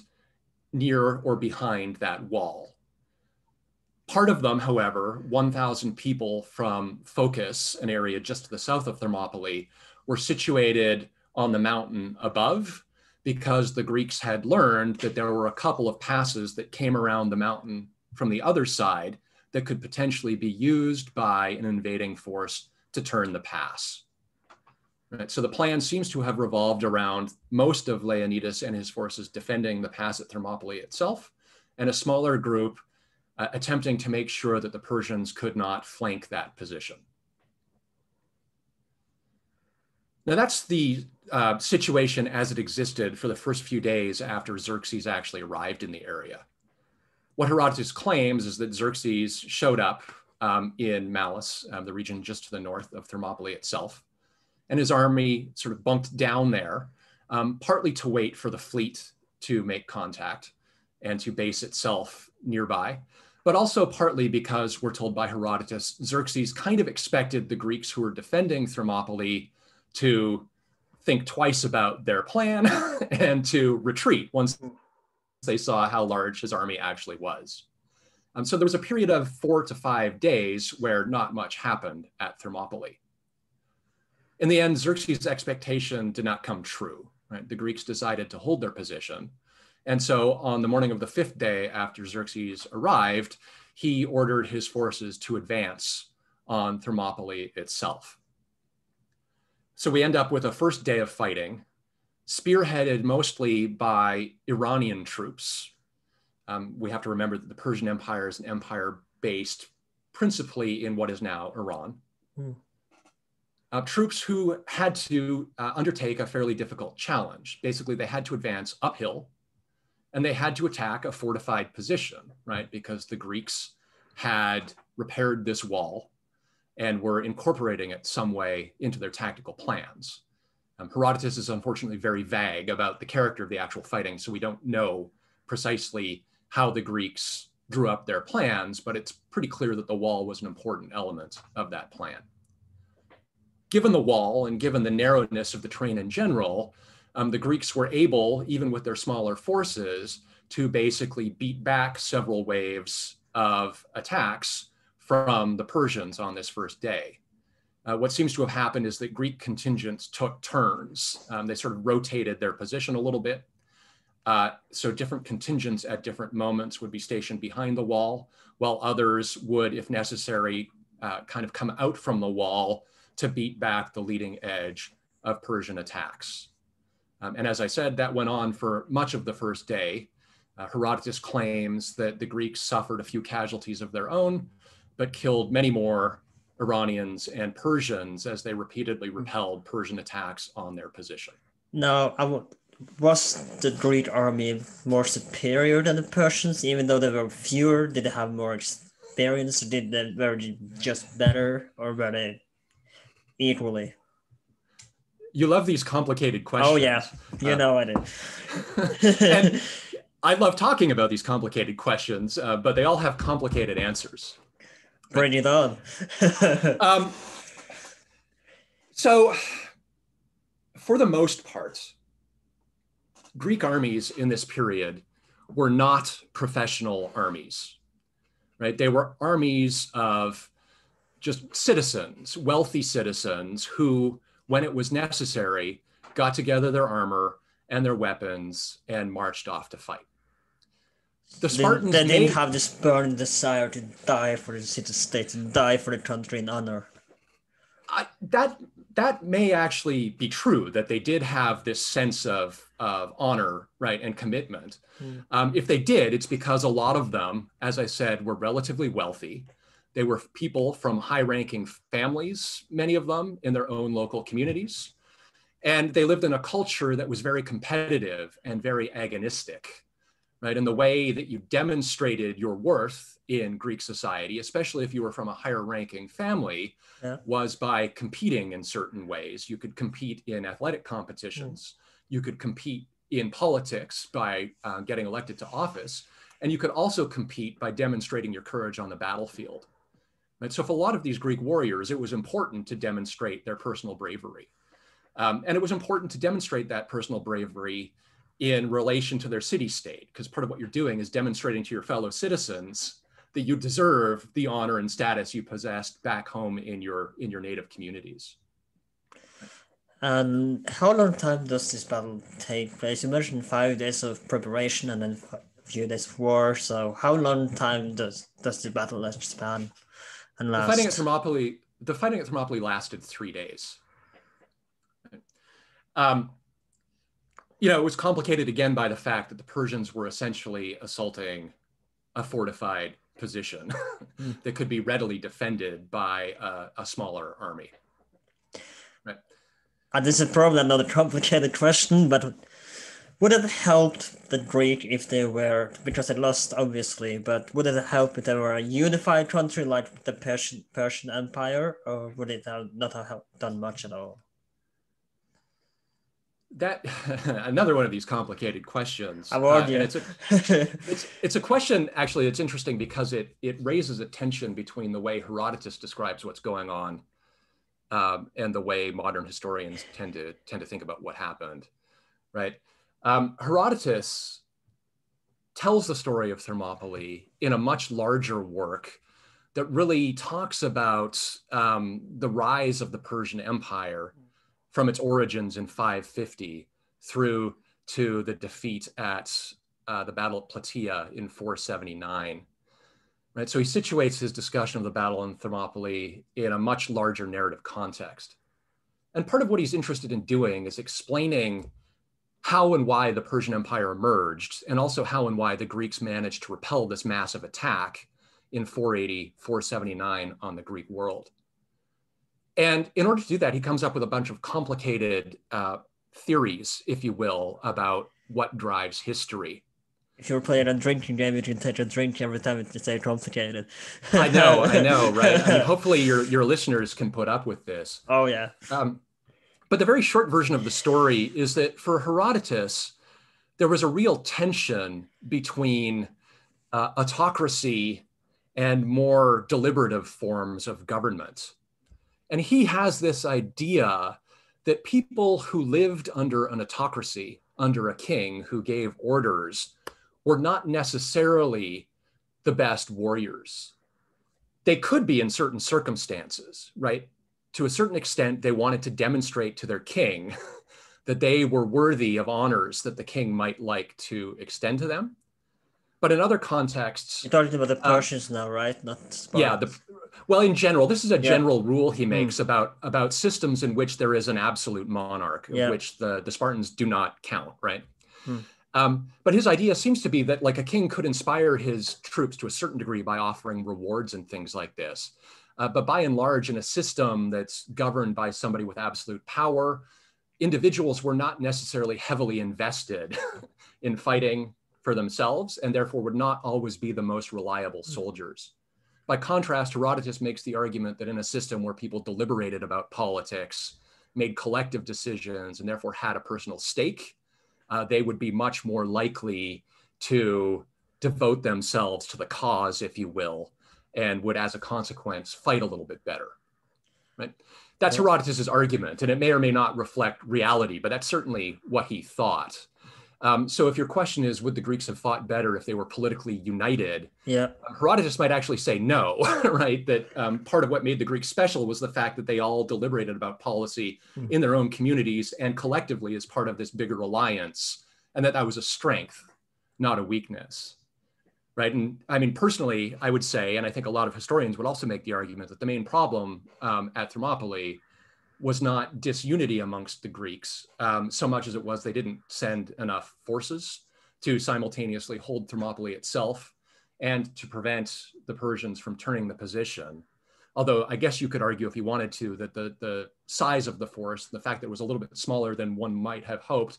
near or behind that wall. Part of them, however, 1,000 people from Phocis, an area just to the south of Thermopylae, were situated on the mountain above because the Greeks had learned that there were a couple of passes that came around the mountain from the other side that could potentially be used by an invading force to turn the pass. Right, so the plan seems to have revolved around most of Leonidas and his forces defending the pass at Thermopylae itself, and a smaller group uh, attempting to make sure that the Persians could not flank that position. Now that's the uh, situation as it existed for the first few days after Xerxes actually arrived in the area. What Herodotus claims is that Xerxes showed up um, in Malis, um, the region just to the north of Thermopylae itself, and his army sort of bunked down there, um, partly to wait for the fleet to make contact and to base itself nearby, but also partly because we're told by Herodotus, Xerxes kind of expected the Greeks who were defending Thermopylae to think twice about their plan and to retreat once they saw how large his army actually was. Um, so there was a period of four to five days where not much happened at Thermopylae. In the end, Xerxes' expectation did not come true. Right? The Greeks decided to hold their position. And so on the morning of the fifth day after Xerxes arrived, he ordered his forces to advance on Thermopylae itself. So we end up with a first day of fighting, spearheaded mostly by Iranian troops. Um, we have to remember that the Persian Empire is an empire based principally in what is now Iran. Mm. Uh, troops who had to uh, undertake a fairly difficult challenge. Basically, they had to advance uphill and they had to attack a fortified position, right? Because the Greeks had repaired this wall and were incorporating it some way into their tactical plans. Um, Herodotus is unfortunately very vague about the character of the actual fighting, so we don't know precisely how the Greeks drew up their plans, but it's pretty clear that the wall was an important element of that plan. Given the wall and given the narrowness of the terrain in general, um, the Greeks were able, even with their smaller forces, to basically beat back several waves of attacks from the Persians on this first day. Uh, what seems to have happened is that Greek contingents took turns. Um, they sort of rotated their position a little bit. Uh, so different contingents at different moments would be stationed behind the wall, while others would, if necessary, uh, kind of come out from the wall to beat back the leading edge of Persian attacks. Um, and as I said, that went on for much of the first day. Uh, Herodotus claims that the Greeks suffered a few casualties of their own, but killed many more Iranians and Persians as they repeatedly repelled Persian attacks on their position. Now, was the Greek army more superior than the Persians, even though they were fewer? Did they have more experience? Did they were just better, or were they equally? You love these complicated questions. Oh yeah, you uh, know I do. and I love talking about these complicated questions, uh, but they all have complicated answers. Bring it on. um, so, for the most part, Greek armies in this period were not professional armies, right? They were armies of just citizens, wealthy citizens who when it was necessary, got together their armor and their weapons and marched off to fight. The Spartans they, they didn't have this burning desire to die for the city state, to die for the country in honor. I, that that may actually be true that they did have this sense of of honor, right, and commitment. Mm. Um, if they did, it's because a lot of them, as I said, were relatively wealthy. They were people from high ranking families, many of them in their own local communities. And they lived in a culture that was very competitive and very agonistic, right? And the way that you demonstrated your worth in Greek society, especially if you were from a higher ranking family, yeah. was by competing in certain ways. You could compete in athletic competitions, mm. you could compete in politics by uh, getting elected to office, and you could also compete by demonstrating your courage on the battlefield. Right? So for a lot of these Greek warriors, it was important to demonstrate their personal bravery. Um, and it was important to demonstrate that personal bravery in relation to their city state, because part of what you're doing is demonstrating to your fellow citizens that you deserve the honor and status you possessed back home in your in your native communities. And how long time does this battle take place? You mentioned five days of preparation and then a few days of war. So how long time does does the battle span? And last. The fighting at Thermopylae, the fighting at Thermopylae lasted three days. Um, you know, it was complicated again by the fact that the Persians were essentially assaulting a fortified position mm. that could be readily defended by a, a smaller army. Right. And this is probably another complicated question, but would it help the Greek if they were because they lost obviously, but would it help if they were a unified country like the Persian Persian Empire, or would it have not have done much at all? That another one of these complicated questions. I warned uh, you. It's a, it's, it's a question actually. It's interesting because it it raises a tension between the way Herodotus describes what's going on, um, and the way modern historians tend to tend to think about what happened, right? Um, Herodotus tells the story of Thermopylae in a much larger work that really talks about um, the rise of the Persian Empire from its origins in 550 through to the defeat at uh, the Battle of Plataea in 479. Right, so he situates his discussion of the battle in Thermopylae in a much larger narrative context. And part of what he's interested in doing is explaining how and why the Persian Empire emerged, and also how and why the Greeks managed to repel this massive attack in 480, 479 on the Greek world. And in order to do that, he comes up with a bunch of complicated uh, theories, if you will, about what drives history. If you were playing a drinking game, you can take a drink every time it's say complicated. I know, I know, right? I mean, hopefully your your listeners can put up with this. Oh yeah. Um, but the very short version of the story is that for Herodotus, there was a real tension between uh, autocracy and more deliberative forms of government. And he has this idea that people who lived under an autocracy, under a king who gave orders, were not necessarily the best warriors. They could be in certain circumstances, right? To a certain extent, they wanted to demonstrate to their king that they were worthy of honors that the king might like to extend to them. But in other contexts, you're talking about the uh, Persians now, right? Not Spartans. yeah, the well, in general, this is a general rule he hmm. makes mm. about about systems in which there is an absolute monarch, yeah. which the the Spartans do not count, right? Mm. Um, but his idea seems to be that like a king could inspire his troops to a certain degree by offering rewards and things like this. Uh, but by and large, in a system that's governed by somebody with absolute power, individuals were not necessarily heavily invested in fighting for themselves and therefore would not always be the most reliable hmm. soldiers. By contrast, Herodotus makes the argument that in a system where people deliberated about politics, made collective decisions, and therefore had a personal stake, uh, they would be much more likely to devote themselves to the cause, if you will, and would, as a consequence, fight a little bit better. Right? That's Herodotus's argument, and it may or may not reflect reality, but that's certainly what he thought. Um, so if your question is, would the Greeks have fought better if they were politically united? Yeah. Herodotus might actually say no, right? That um, part of what made the Greeks special was the fact that they all deliberated about policy mm. in their own communities and collectively as part of this bigger alliance, and that that was a strength, not a weakness, right? And I mean, personally, I would say, and I think a lot of historians would also make the argument that the main problem um, at Thermopylae was not disunity amongst the Greeks um, so much as it was they didn't send enough forces to simultaneously hold Thermopylae itself and to prevent the Persians from turning the position. Although I guess you could argue if you wanted to that the, the size of the force, the fact that it was a little bit smaller than one might have hoped,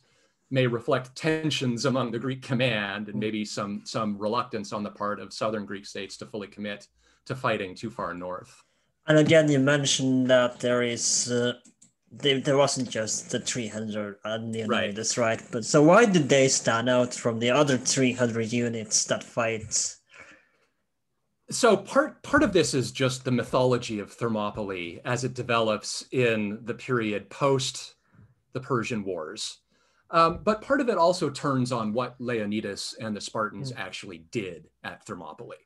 may reflect tensions among the Greek command and maybe some, some reluctance on the part of southern Greek states to fully commit to fighting too far north. And again, you mentioned that there is uh, there, there wasn't just the 300 and the right. United, right? But so why did they stand out from the other 300 units that fight? So part part of this is just the mythology of Thermopylae as it develops in the period post the Persian Wars. Um, but part of it also turns on what Leonidas and the Spartans mm. actually did at Thermopylae.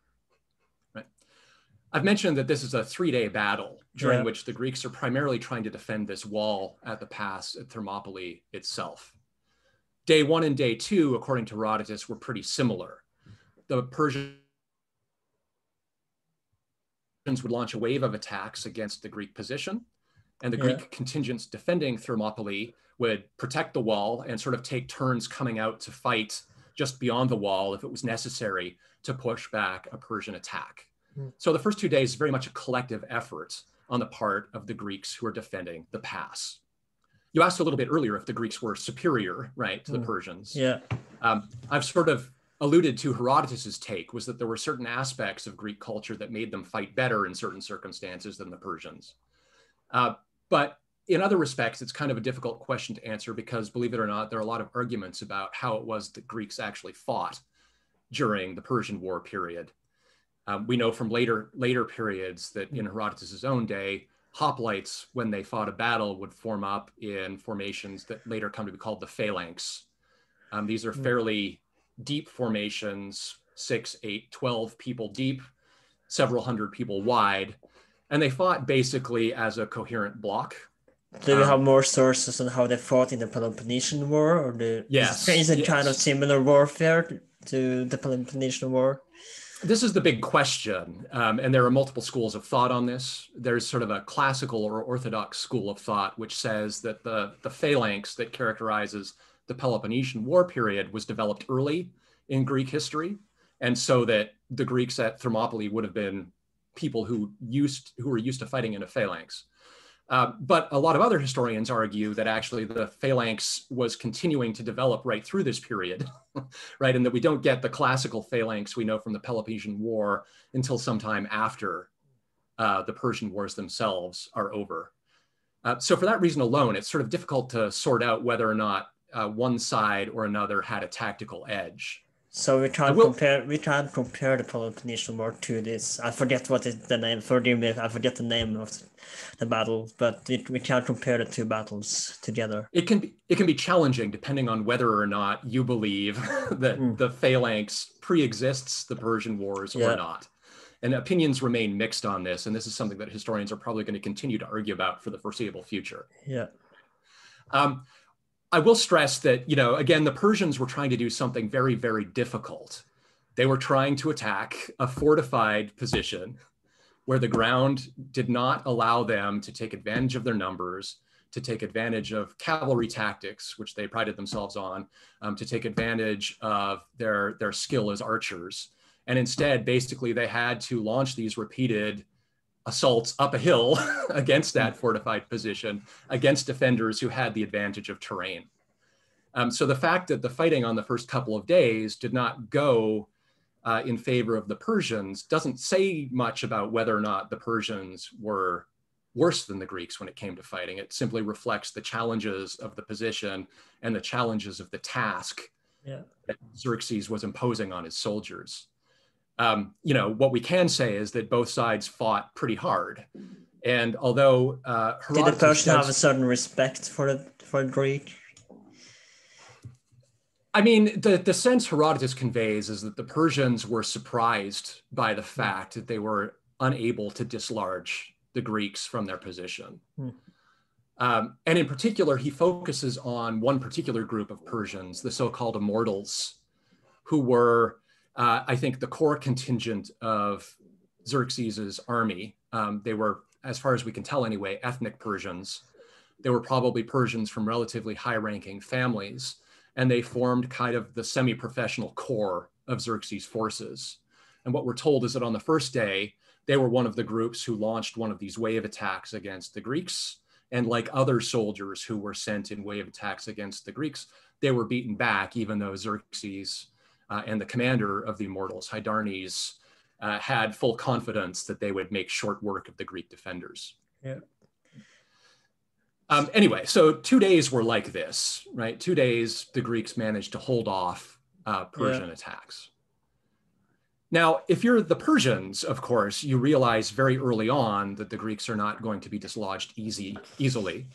I've mentioned that this is a three day battle during yeah. which the Greeks are primarily trying to defend this wall at the pass at Thermopylae itself. Day one and day two, according to Herodotus, were pretty similar. The Persians would launch a wave of attacks against the Greek position, and the yeah. Greek contingents defending Thermopylae would protect the wall and sort of take turns coming out to fight just beyond the wall if it was necessary to push back a Persian attack. Hmm. So the first two days is very much a collective effort on the part of the Greeks who are defending the pass. you asked a little bit earlier if the Greeks were superior, right, to the mm. Persians. Yeah. Um, I've sort of alluded to Herodotus's take was that there were certain aspects of Greek culture that made them fight better in certain circumstances than the Persians. Uh, but in other respects, it's kind of a difficult question to answer because, believe it or not, there are a lot of arguments about how it was that Greeks actually fought during the Persian War period. Um, we know from later later periods that in Herodotus's own day, hoplites, when they fought a battle, would form up in formations that later come to be called the phalanx. Um, these are hmm. fairly deep formations, six, eight, 12 people deep, several hundred people wide. And they fought basically as a coherent block. Do you um, have more sources on how they fought in the Peloponnesian War? Or the, yes, is it yes. kind of similar warfare to the Peloponnesian War? This is the big question. Um, and there are multiple schools of thought on this. There's sort of a classical or orthodox school of thought, which says that the, the phalanx that characterizes the Peloponnesian War period was developed early in Greek history. And so that the Greeks at Thermopylae would have been people who used who were used to fighting in a phalanx. Uh, but a lot of other historians argue that actually the phalanx was continuing to develop right through this period, right? And that we don't get the classical phalanx we know from the Peloponnesian War until sometime after uh, the Persian Wars themselves are over. Uh, so for that reason alone, it's sort of difficult to sort out whether or not uh, one side or another had a tactical edge. So we can't will, compare. We can't compare the Peloponnesian War to this. I forget what is the name. Forgive me, I forget the name of the battle, but it, we can't compare the two battles together. It can be. It can be challenging depending on whether or not you believe that mm. the phalanx pre-exists the Persian Wars yeah. or not. And opinions remain mixed on this, and this is something that historians are probably going to continue to argue about for the foreseeable future. Yeah. Um, I will stress that, you know, again, the Persians were trying to do something very, very difficult. They were trying to attack a fortified position where the ground did not allow them to take advantage of their numbers, to take advantage of cavalry tactics, which they prided themselves on, um, to take advantage of their, their skill as archers. And instead, basically, they had to launch these repeated assaults up a hill against that hmm. fortified position against defenders who had the advantage of terrain. Um, so the fact that the fighting on the first couple of days did not go uh, in favor of the Persians doesn't say much about whether or not the Persians were worse than the Greeks when it came to fighting. It simply reflects the challenges of the position and the challenges of the task yeah. that Xerxes was imposing on his soldiers um, you know, what we can say is that both sides fought pretty hard. And although uh, did the Persians have a certain respect for the for Greek? I mean, the, the sense Herodotus conveys is that the Persians were surprised by the fact that they were unable to dislodge the Greeks from their position. Hmm. Um, and in particular, he focuses on one particular group of Persians, the so called immortals, who were uh, I think, the core contingent of Xerxes's army. Um, they were, as far as we can tell anyway, ethnic Persians. They were probably Persians from relatively high ranking families, and they formed kind of the semi professional core of Xerxes' forces. And what we're told is that on the first day, they were one of the groups who launched one of these wave attacks against the Greeks. And like other soldiers who were sent in wave attacks against the Greeks, they were beaten back, even though Xerxes uh, and the commander of the Immortals, Hydarnes, uh, had full confidence that they would make short work of the Greek defenders. Yeah. Um, anyway, so two days were like this, right? Two days, the Greeks managed to hold off uh, Persian yeah. attacks. Now, if you're the Persians, of course, you realize very early on that the Greeks are not going to be dislodged easy, easily.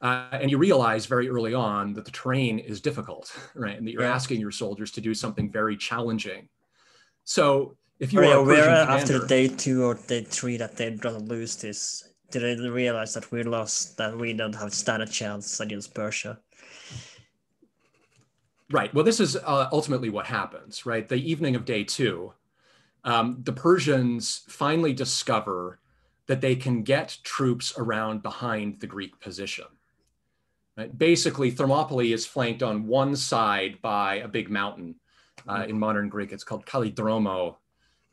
Uh, and you realize very early on that the terrain is difficult, right? And that you're yeah. asking your soldiers to do something very challenging. So if you are, are aware commander, after day two or day three that they're gonna lose this, did they realize that we lost, that we don't have stand a chance against Persia? Right. Well, this is uh, ultimately what happens, right? The evening of day two, um, the Persians finally discover that they can get troops around behind the Greek position. Right? Basically, Thermopylae is flanked on one side by a big mountain. Uh, in modern Greek, it's called Kallidromo.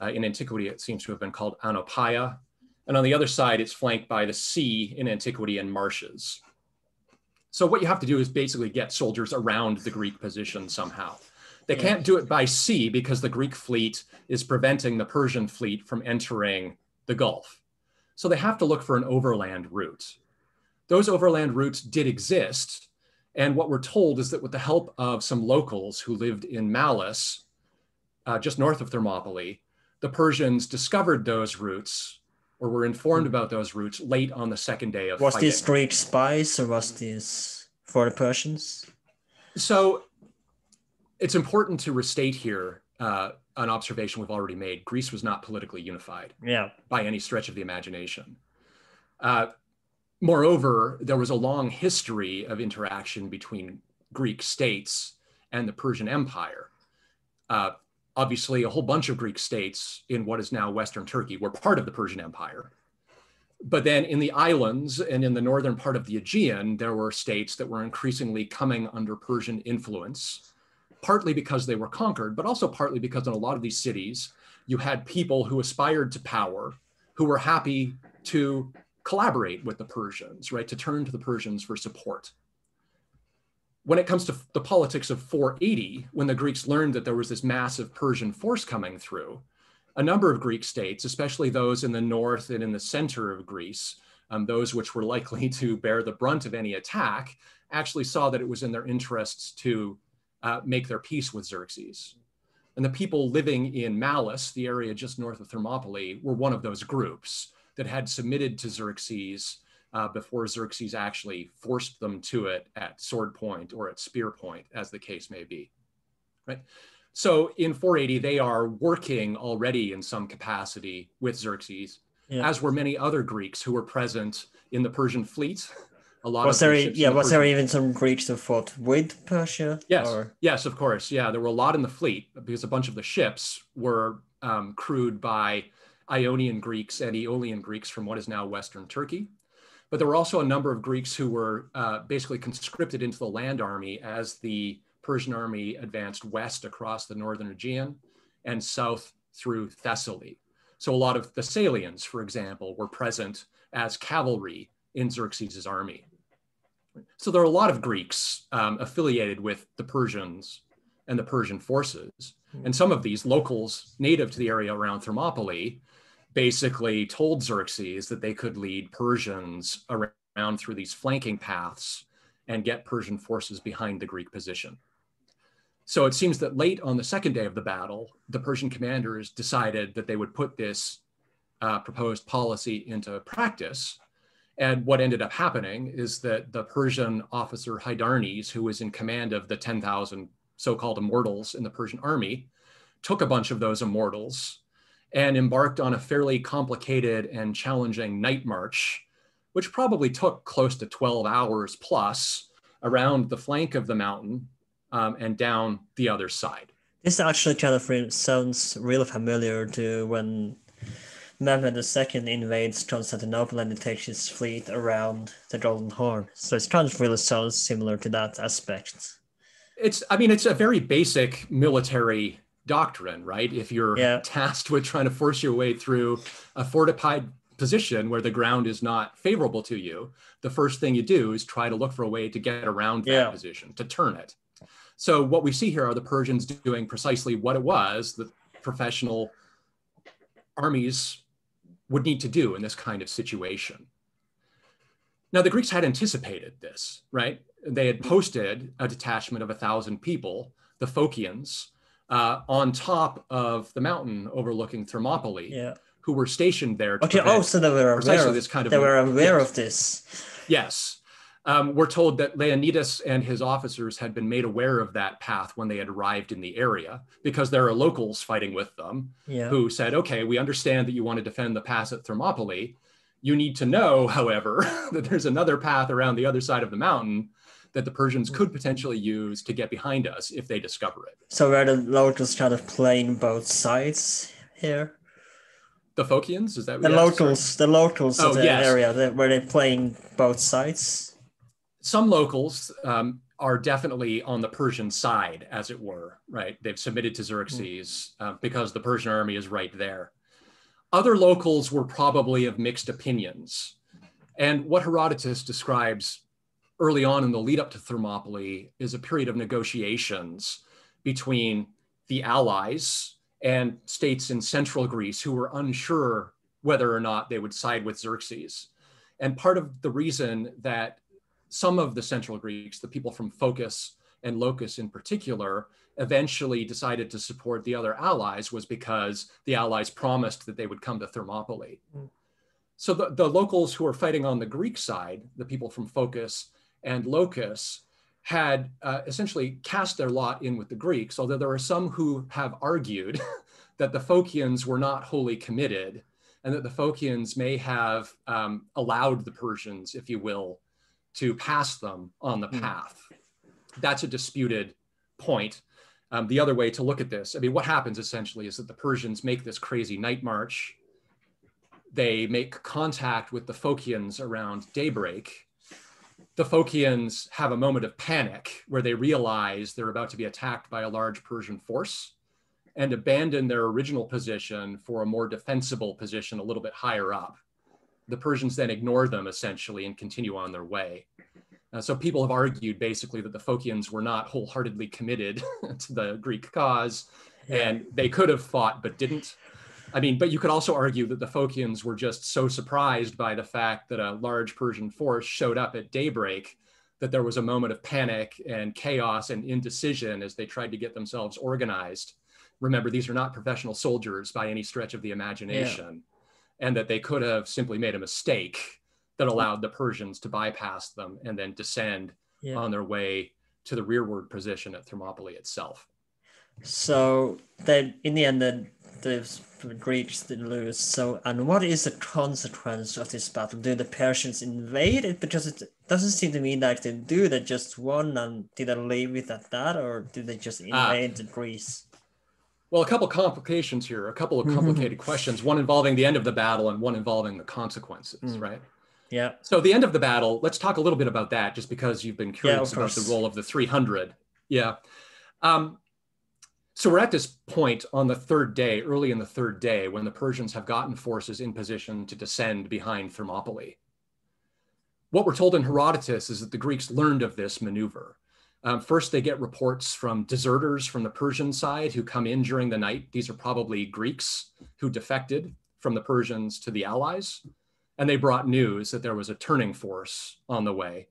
Uh, in antiquity, it seems to have been called Anopaia. And on the other side, it's flanked by the sea in antiquity and marshes. So what you have to do is basically get soldiers around the Greek position somehow. They can't do it by sea because the Greek fleet is preventing the Persian fleet from entering the Gulf. So they have to look for an overland route. Those overland routes did exist. And what we're told is that with the help of some locals who lived in Malis, uh, just north of Thermopylae, the Persians discovered those routes or were informed hmm. about those routes late on the second day of was fighting. this Greek spies or was this for the Persians? So it's important to restate here uh, an observation we've already made. Greece was not politically unified yeah. by any stretch of the imagination. Uh, moreover, there was a long history of interaction between Greek states and the Persian Empire. Uh, obviously, a whole bunch of Greek states in what is now Western Turkey were part of the Persian Empire. But then in the islands and in the northern part of the Aegean, there were states that were increasingly coming under Persian influence partly because they were conquered, but also partly because in a lot of these cities, you had people who aspired to power, who were happy to collaborate with the Persians, right, to turn to the Persians for support. When it comes to the politics of 480, when the Greeks learned that there was this massive Persian force coming through, a number of Greek states, especially those in the north and in the center of Greece, um, those which were likely to bear the brunt of any attack, actually saw that it was in their interests to uh, make their peace with Xerxes. And the people living in Malis, the area just north of Thermopylae, were one of those groups that had submitted to Xerxes uh, before Xerxes actually forced them to it at sword point or at spear point, as the case may be. Right. So in 480, they are working already in some capacity with Xerxes, yeah. as were many other Greeks who were present in the Persian fleet a lot was there yeah was there even some greeks who fought with persia yes or? yes of course yeah there were a lot in the fleet because a bunch of the ships were um, crewed by ionian greeks and aeolian greeks from what is now western turkey but there were also a number of greeks who were uh, basically conscripted into the land army as the persian army advanced west across the northern aegean and south through thessaly so a lot of thessalians for example were present as cavalry in Xerxes' army. So there are a lot of Greeks um, affiliated with the Persians and the Persian forces. And some of these locals native to the area around Thermopylae basically told Xerxes that they could lead Persians around through these flanking paths and get Persian forces behind the Greek position. So it seems that late on the second day of the battle, the Persian commanders decided that they would put this uh, proposed policy into practice and what ended up happening is that the Persian officer Hydarnes, who was in command of the 10,000 so-called immortals in the Persian army, took a bunch of those immortals and embarked on a fairly complicated and challenging night march, which probably took close to 12 hours plus around the flank of the mountain um, and down the other side. This actually kind of sounds really familiar to when Mehmed II invades Constantinople and takes his fleet around the Golden Horn. So it's kind of really sounds similar to that aspect. It's, I mean, it's a very basic military doctrine, right? If you're yeah. tasked with trying to force your way through a fortified position where the ground is not favorable to you, the first thing you do is try to look for a way to get around that yeah. position, to turn it. So what we see here are the Persians doing precisely what it was the professional armies would need to do in this kind of situation. Now, the Greeks had anticipated this, right? They had posted a detachment of a thousand people, the Phocians, uh, on top of the mountain overlooking Thermopylae, yeah. who were stationed there. okay. Oh, so they were aware of this kind of. They were aware yes. of this. Yes, um, we're told that Leonidas and his officers had been made aware of that path when they had arrived in the area because there are locals fighting with them yeah. who said, okay, we understand that you want to defend the pass at Thermopylae. You need to know, however, that there's another path around the other side of the mountain that the Persians could potentially use to get behind us if they discover it. So were the locals kind of playing both sides here? The Phocians, is that the locals? The locals oh, of the yes. area, were they playing both sides? some locals um, are definitely on the Persian side, as it were, right? They've submitted to Xerxes uh, because the Persian army is right there. Other locals were probably of mixed opinions. And what Herodotus describes early on in the lead up to Thermopylae is a period of negotiations between the Allies and states in central Greece who were unsure whether or not they would side with Xerxes. And part of the reason that some of the central Greeks, the people from Phocis and Locris in particular, eventually decided to support the other allies was because the allies promised that they would come to Thermopylae. Mm. So the, the locals who are fighting on the Greek side, the people from Phocis and Locris, had uh, essentially cast their lot in with the Greeks, although there are some who have argued that the Phocians were not wholly committed and that the Phocians may have um, allowed the Persians, if you will, to pass them on the hmm. path. Mm. That's a disputed point. Um, the other way to look at this, I mean, what happens essentially is that the Persians make this crazy night march. They make contact with the Phocians around daybreak. The Phocians have a moment of panic where they realize they're about to be attacked by a large Persian force and abandon their original position for a more defensible position a little bit higher up. The Persians then ignore them essentially and continue on their way. Uh, so people have argued basically that the Phocians were not wholeheartedly committed to the Greek cause, and they could have fought but didn't. I mean, but you could also argue that the Phocians were just so surprised by the fact that a large Persian force showed up at daybreak that there was a moment of panic and chaos and indecision as they tried to get themselves organized. Remember, these are not professional soldiers by any stretch of the imagination, yeah. and that they could have simply made a mistake that allowed the Persians to bypass them and then descend yeah. on their way to the rearward position at Thermopylae itself. So then, in the end, the, the Greeks did lose. So, and what is the consequence of this battle? Do the Persians invade it? Because it doesn't seem to me like they do. They just won, and did they leave it at that, or do they just ah. invade uh, Greece? Well, a couple complications here, a couple of complicated questions. One involving the end of the battle, and one involving the consequences. Mm. Right. Yeah. So the end of the battle, let's talk a little bit about that, just because you've been curious yeah, about the role of the 300. Yeah. Um, so we're at this point on the third day, early in the third day, when the Persians have gotten forces in position to descend behind Thermopylae. What we're told in Herodotus is that the Greeks learned of this maneuver. Um, first, they get reports from deserters from the Persian side who come in during the night. These are probably Greeks who defected from the Persians to the Allies and they brought news that there was a turning force on the way.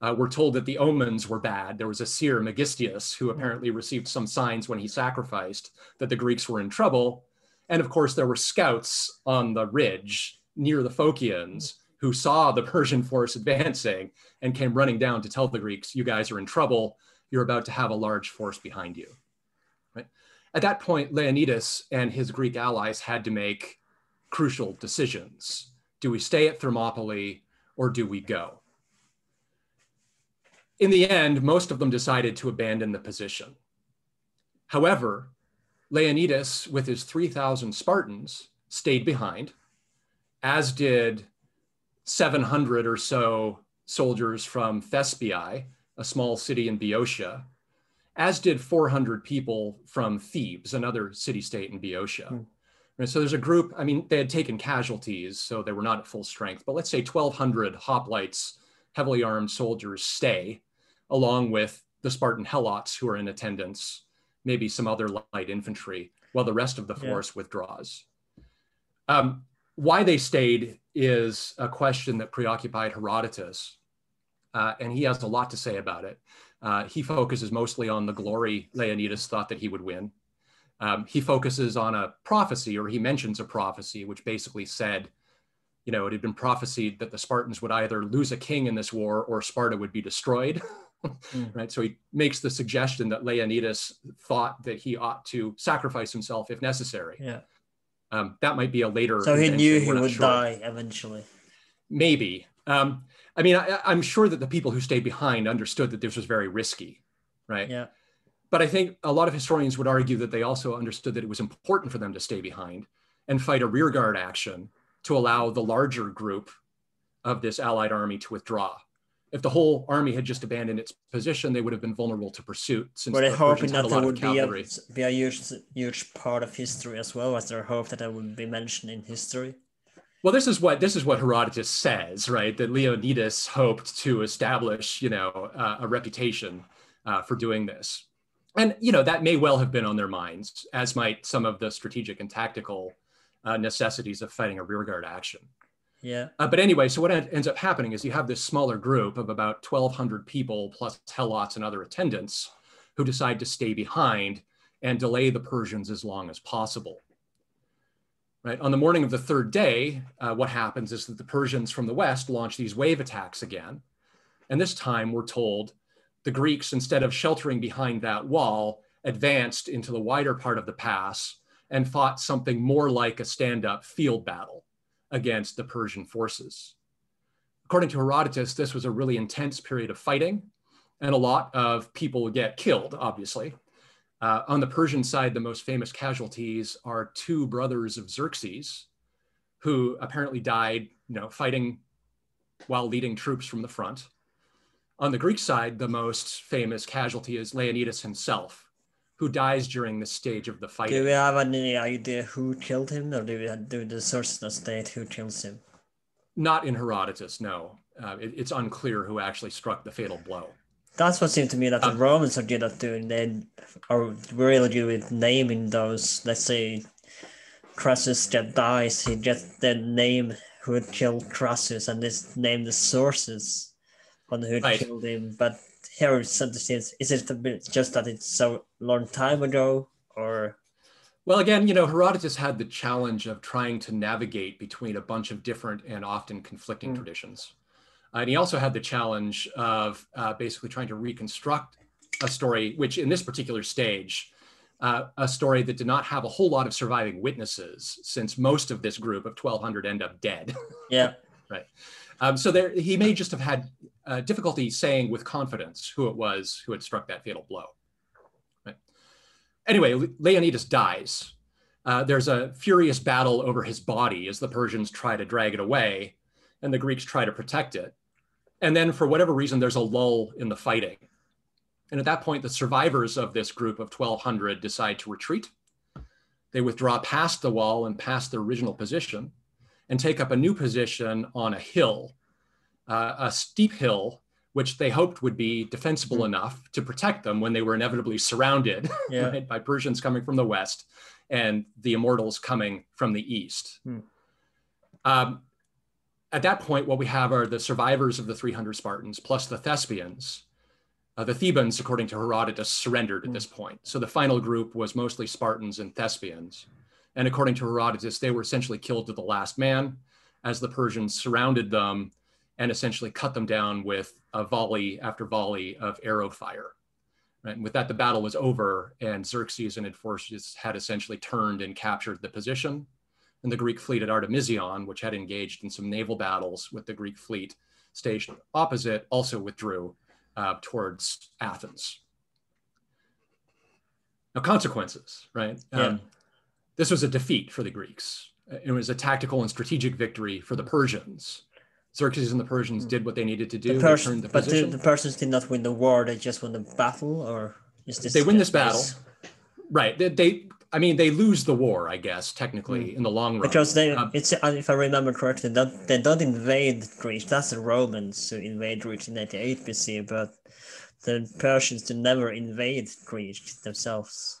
Uh, we're told that the omens were bad. There was a seer, Megistias, who apparently received some signs when he sacrificed that the Greeks were in trouble. And of course, there were scouts on the ridge near the Phocians who saw the Persian force advancing and came running down to tell the Greeks, you guys are in trouble. You're about to have a large force behind you. Right? At that point, Leonidas and his Greek allies had to make crucial decisions do we stay at Thermopylae or do we go? In the end, most of them decided to abandon the position. However, Leonidas, with his 3,000 Spartans, stayed behind, as did 700 or so soldiers from Thespiae, a small city in Boeotia, as did 400 people from Thebes, another city state in Boeotia. Hmm. Right, so there's a group, I mean, they had taken casualties, so they were not at full strength, but let's say 1,200 hoplites, heavily armed soldiers stay, along with the Spartan helots who are in attendance, maybe some other light infantry, while the rest of the force yeah. withdraws. Um, why they stayed is a question that preoccupied Herodotus, uh, and he has a lot to say about it. Uh, he focuses mostly on the glory Leonidas thought that he would win. Um, he focuses on a prophecy, or he mentions a prophecy, which basically said, you know, it had been prophesied that the Spartans would either lose a king in this war or Sparta would be destroyed. mm. Right. So he makes the suggestion that Leonidas thought that he ought to sacrifice himself if necessary. Yeah. Um, that might be a later. So he knew he would sure. die eventually. Maybe. Um, I mean, I, I'm sure that the people who stayed behind understood that this was very risky. Right. Yeah. But I think a lot of historians would argue that they also understood that it was important for them to stay behind and fight a rearguard action to allow the larger group of this allied army to withdraw. If the whole army had just abandoned its position, they would have been vulnerable to pursuit. Since Were they hoping that there would be a, be a huge, huge part of history as well? Was there hope that that would be mentioned in history? Well, this is what this is what Herodotus says, right? That Leonidas hoped to establish, you know, uh, a reputation uh, for doing this, and you know that may well have been on their minds, as might some of the strategic and tactical uh, necessities of fighting a rearguard action. Yeah. Uh, but anyway, so what ends up happening is you have this smaller group of about 1,200 people plus helots and other attendants who decide to stay behind and delay the Persians as long as possible. Right on the morning of the third day, uh, what happens is that the Persians from the west launch these wave attacks again, and this time we're told the Greeks, instead of sheltering behind that wall, advanced into the wider part of the pass and fought something more like a stand-up field battle against the Persian forces. According to Herodotus, this was a really intense period of fighting, and a lot of people get killed, obviously. Uh, on the Persian side, the most famous casualties are two brothers of Xerxes, who apparently died, you know, fighting while leading troops from the front. On the Greek side, the most famous casualty is Leonidas himself, who dies during the stage of the fight. Do we have any idea who killed him, or do we do the sources state who kills him? Not in Herodotus, no. Uh, it, it's unclear who actually struck the fatal blow. That's what seemed to me that the um, Romans are good at doing. They are really good with naming those. Let's say Crassus just dies, he just then name who killed Crassus and just name the sources on who right. killed him. But here is it just that it's so long time ago or? Well again you know herodotus had the challenge of trying to navigate between a bunch of different and often conflicting mm. traditions. Uh, and he also had the challenge of uh, basically trying to reconstruct a story which in this particular stage uh, a story that did not have a whole lot of surviving witnesses since most of this group of 1200 end up dead. Yeah. Right. Um, so there, he may just have had uh, difficulty saying with confidence who it was who had struck that fatal blow. Right? Anyway, Leonidas dies. Uh, there's a furious battle over his body as the Persians try to drag it away and the Greeks try to protect it. And then, for whatever reason, there's a lull in the fighting. And at that point, the survivors of this group of 1,200 decide to retreat. They withdraw past the wall and past their original position and take up a new position on a hill, uh, a steep hill, which they hoped would be defensible mm. enough to protect them when they were inevitably surrounded yeah. right, by Persians coming from the west and the immortals coming from the east. Mm. Um, at that point, what we have are the survivors of the 300 Spartans plus the Thespians. Uh, the Thebans, according to Herodotus, surrendered at mm. this point. So the final group was mostly Spartans and Thespians. And according to Herodotus, they were essentially killed to the last man as the Persians surrounded them and essentially cut them down with a volley after volley of arrow fire. Right? And with that, the battle was over, and Xerxes and his forces had essentially turned and captured the position. And the Greek fleet at Artemision, which had engaged in some naval battles with the Greek fleet stationed opposite, also withdrew uh, towards Athens. Now, consequences, right? Yeah. Um, this was a defeat for the Greeks. It was a tactical and strategic victory for the Persians. Xerxes and the Persians did what they needed to do. The Pers- the but the, the, Persians did not win the war; they just won the battle, or is this? They win this battle, right? They, they, I mean, they lose the war, I guess, technically mm. in the long run. Because they, um, it's if I remember correctly, that they don't invade Greece. That's the Romans who invade Greece in 88 BC, but the Persians did never invade Greece themselves.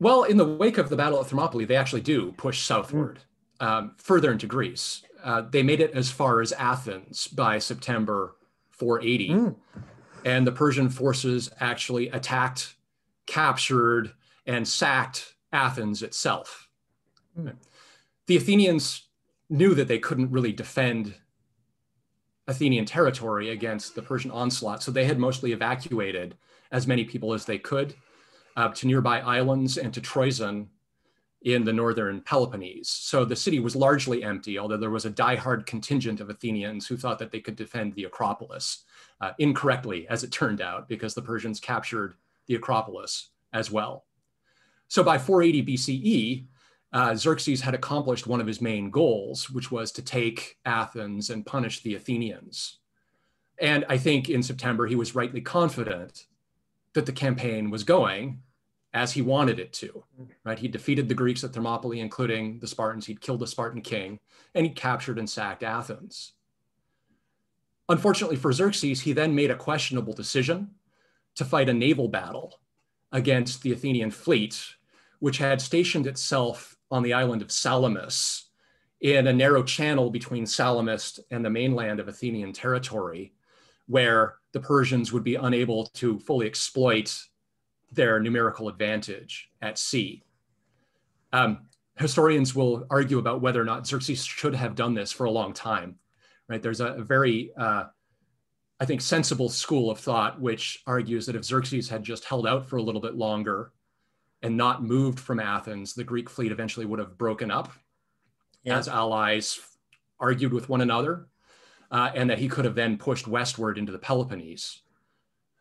Well, in the wake of the Battle of Thermopylae, they actually do push southward, mm. um, further into Greece. Uh, they made it as far as Athens by September 480. Mm. And the Persian forces actually attacked, captured, and sacked Athens itself. Mm. The Athenians knew that they couldn't really defend Athenian territory against the Persian onslaught, so they had mostly evacuated as many people as they could uh, to nearby islands and to Troezen in the northern Peloponnese. So the city was largely empty, although there was a diehard contingent of Athenians who thought that they could defend the Acropolis, uh, incorrectly, as it turned out, because the Persians captured the Acropolis as well. So by 480 BCE, uh, Xerxes had accomplished one of his main goals, which was to take Athens and punish the Athenians. And I think in September, he was rightly confident that the campaign was going as he wanted it to, mm-hmm. right? He defeated the Greeks at Thermopylae, including the Spartans. He'd killed the Spartan king and he captured and sacked Athens. Unfortunately for Xerxes, he then made a questionable decision to fight a naval battle against the Athenian fleet, which had stationed itself on the island of Salamis in a narrow channel between Salamis and the mainland of Athenian territory, where the Persians would be unable to fully exploit their numerical advantage at sea. Um, historians will argue about whether or not Xerxes should have done this for a long time. Right? There's a, very, uh, I think, sensible school of thought which argues that if Xerxes had just held out for a little bit longer and not moved from Athens, the Greek fleet eventually would have broken up yeah. as allies argued with one another, uh, and that he could have then pushed westward into the Peloponnese.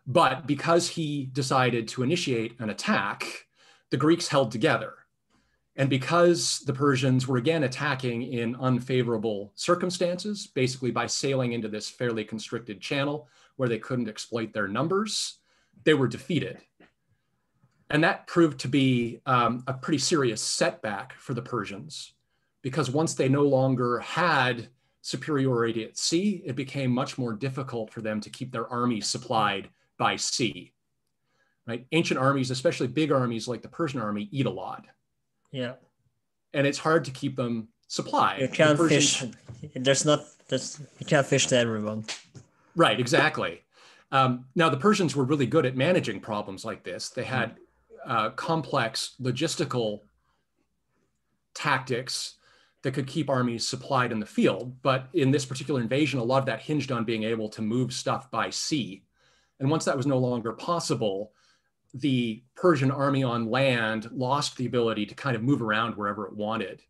But because he decided to initiate an attack, the Greeks held together. And because the Persians were again attacking in unfavorable circumstances, basically by sailing into this fairly constricted channel where they couldn't exploit their numbers, they were defeated. And that proved to be um, a pretty serious setback for the Persians because once they no longer had superiority at sea, it became much more difficult for them to keep their army supplied by sea. Right? Ancient armies, especially big armies like the Persian army, eat a lot. Yeah. And it's hard to keep them supplied. You can't the fish. There's not. There's, you can't fish to everyone. Right. Exactly. Um, now the Persians were really good at managing problems like this. They had uh, complex logistical tactics that could keep armies supplied in the field. But in this particular invasion, a lot of that hinged on being able to move stuff by sea and once that was no longer possible, the Persian army on land lost the ability to kind of move around wherever it wanted.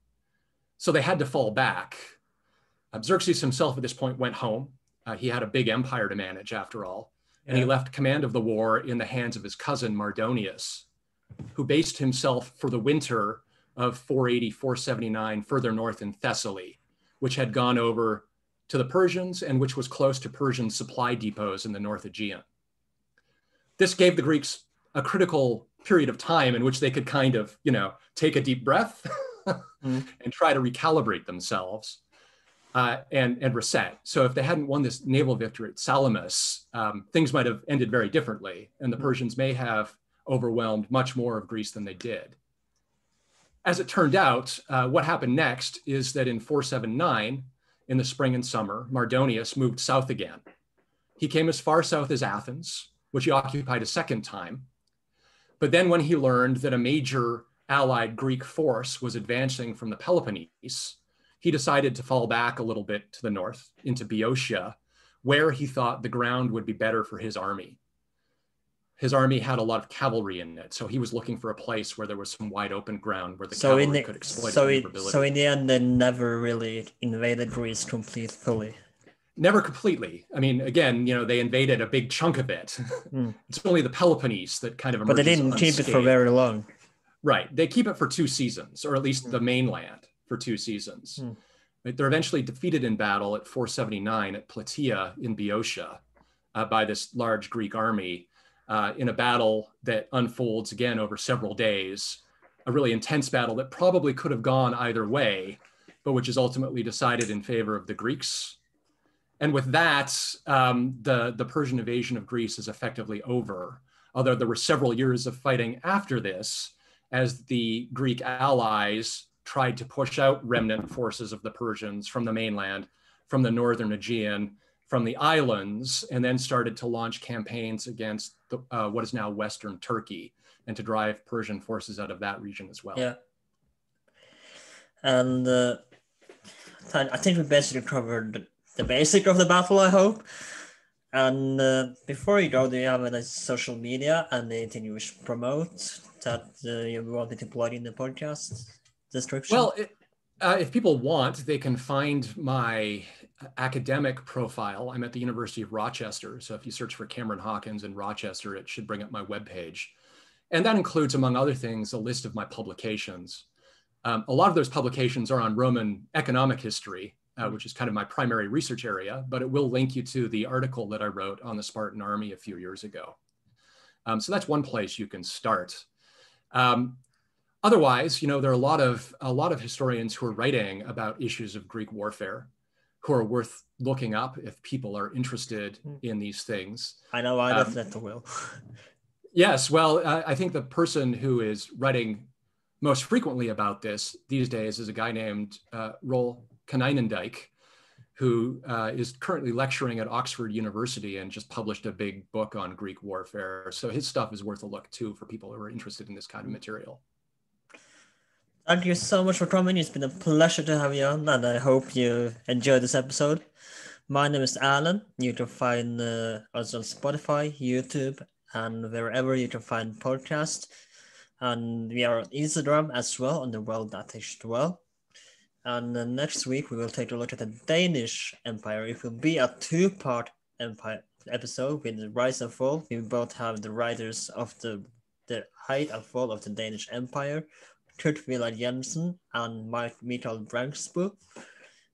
So they had to fall back. Xerxes himself at this point went home. Uh, he had a big empire to manage after all. And he left command of the war in the hands of his cousin Mardonius, who based himself for the winter of 480, 479 further north in Thessaly, which had gone over to the Persians and which was close to Persian supply depots in the North Aegean this gave the Greeks a critical period of time in which they could kind of, you know, take a deep breath mm. and try to recalibrate themselves uh, and, and reset. So if they hadn't won this naval victory at Salamis, um, things might have ended very differently, and the mm. Persians may have overwhelmed much more of Greece than they did. As it turned out, uh, what happened next is that in 479, in the spring and summer, Mardonius moved south again. He came as far south as Athens, which he occupied a second time. But then when he learned that a major allied Greek force was advancing from the Peloponnese, he decided to fall back a little bit to the north into Boeotia, where he thought the ground would be better for his army. His army had a lot of cavalry in it, so he was looking for a place where there was some wide open ground where the so cavalry the, could exploit so it, so in the end, they never really invaded Greece completely never completely. I mean, again, you know, they invaded a big chunk of it. Mm. it's only the Peloponnese that kind of. But they didn't unscathed. keep it for very long. Right, they keep it for two seasons, or at least mm. the mainland for two seasons. Mm. They're eventually defeated in battle at 479 at Plataea in Boeotia uh, by this large Greek army uh, in a battle that unfolds again over several days. A really intense battle that probably could have gone either way, but which is ultimately decided in favor of the Greeks and with that, um, the, the Persian invasion of Greece is effectively over. Although there were several years of fighting after this, as the Greek allies tried to push out remnant forces of the Persians from the mainland, from the northern Aegean, from the islands, and then started to launch campaigns against the, uh, what is now Western Turkey and to drive Persian forces out of that region as well. Yeah. And uh, I think we basically covered the basic of the battle, I hope. And uh, before you go, do you have any social media and anything you wish to promote that uh, you wanted to plug in the podcast description? Well, it, uh, if people want, they can find my academic profile. I'm at the University of Rochester. So if you search for Cameron Hawkins in Rochester, it should bring up my webpage. And that includes, among other things, a list of my publications. Um, a lot of those publications are on Roman economic history, uh, which is kind of my primary research area, but it will link you to the article that I wrote on the Spartan army a few years ago. Um, so that's one place you can start. Um, otherwise, you know, there are a lot of a lot of historians who are writing about issues of Greek warfare, who are worth looking up if people are interested hmm. in these things. I know I um, definitely will. yes, well, I, I think the person who is writing most frequently about this these days is a guy named uh, Roel Konijnendijk, who uh, is currently lecturing at Oxford University and just published a big book on Greek warfare. So his stuff is worth a look too for people who are interested in this kind of material. Thank you so much for coming. It's been a pleasure to have you on, and I hope you enjoyed this episode. My name is Erlend. You can find uh, us on Spotify, YouTube, and wherever you can find podcasts. And we are on Instagram as well on the world that is well. And uh, next week we will take a look at the Danish Empire. It will be a two-part empire episode with the rise and fall. We both have the writers of the the height and fall of the Danish Empire, Kurt Villads Jensen and Mike Mikael Branksbo.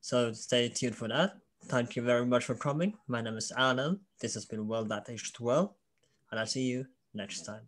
So stay tuned for that. Thank you very much for coming. My name is Erlend. This has been Well That Aged Well, and I'll see you next time.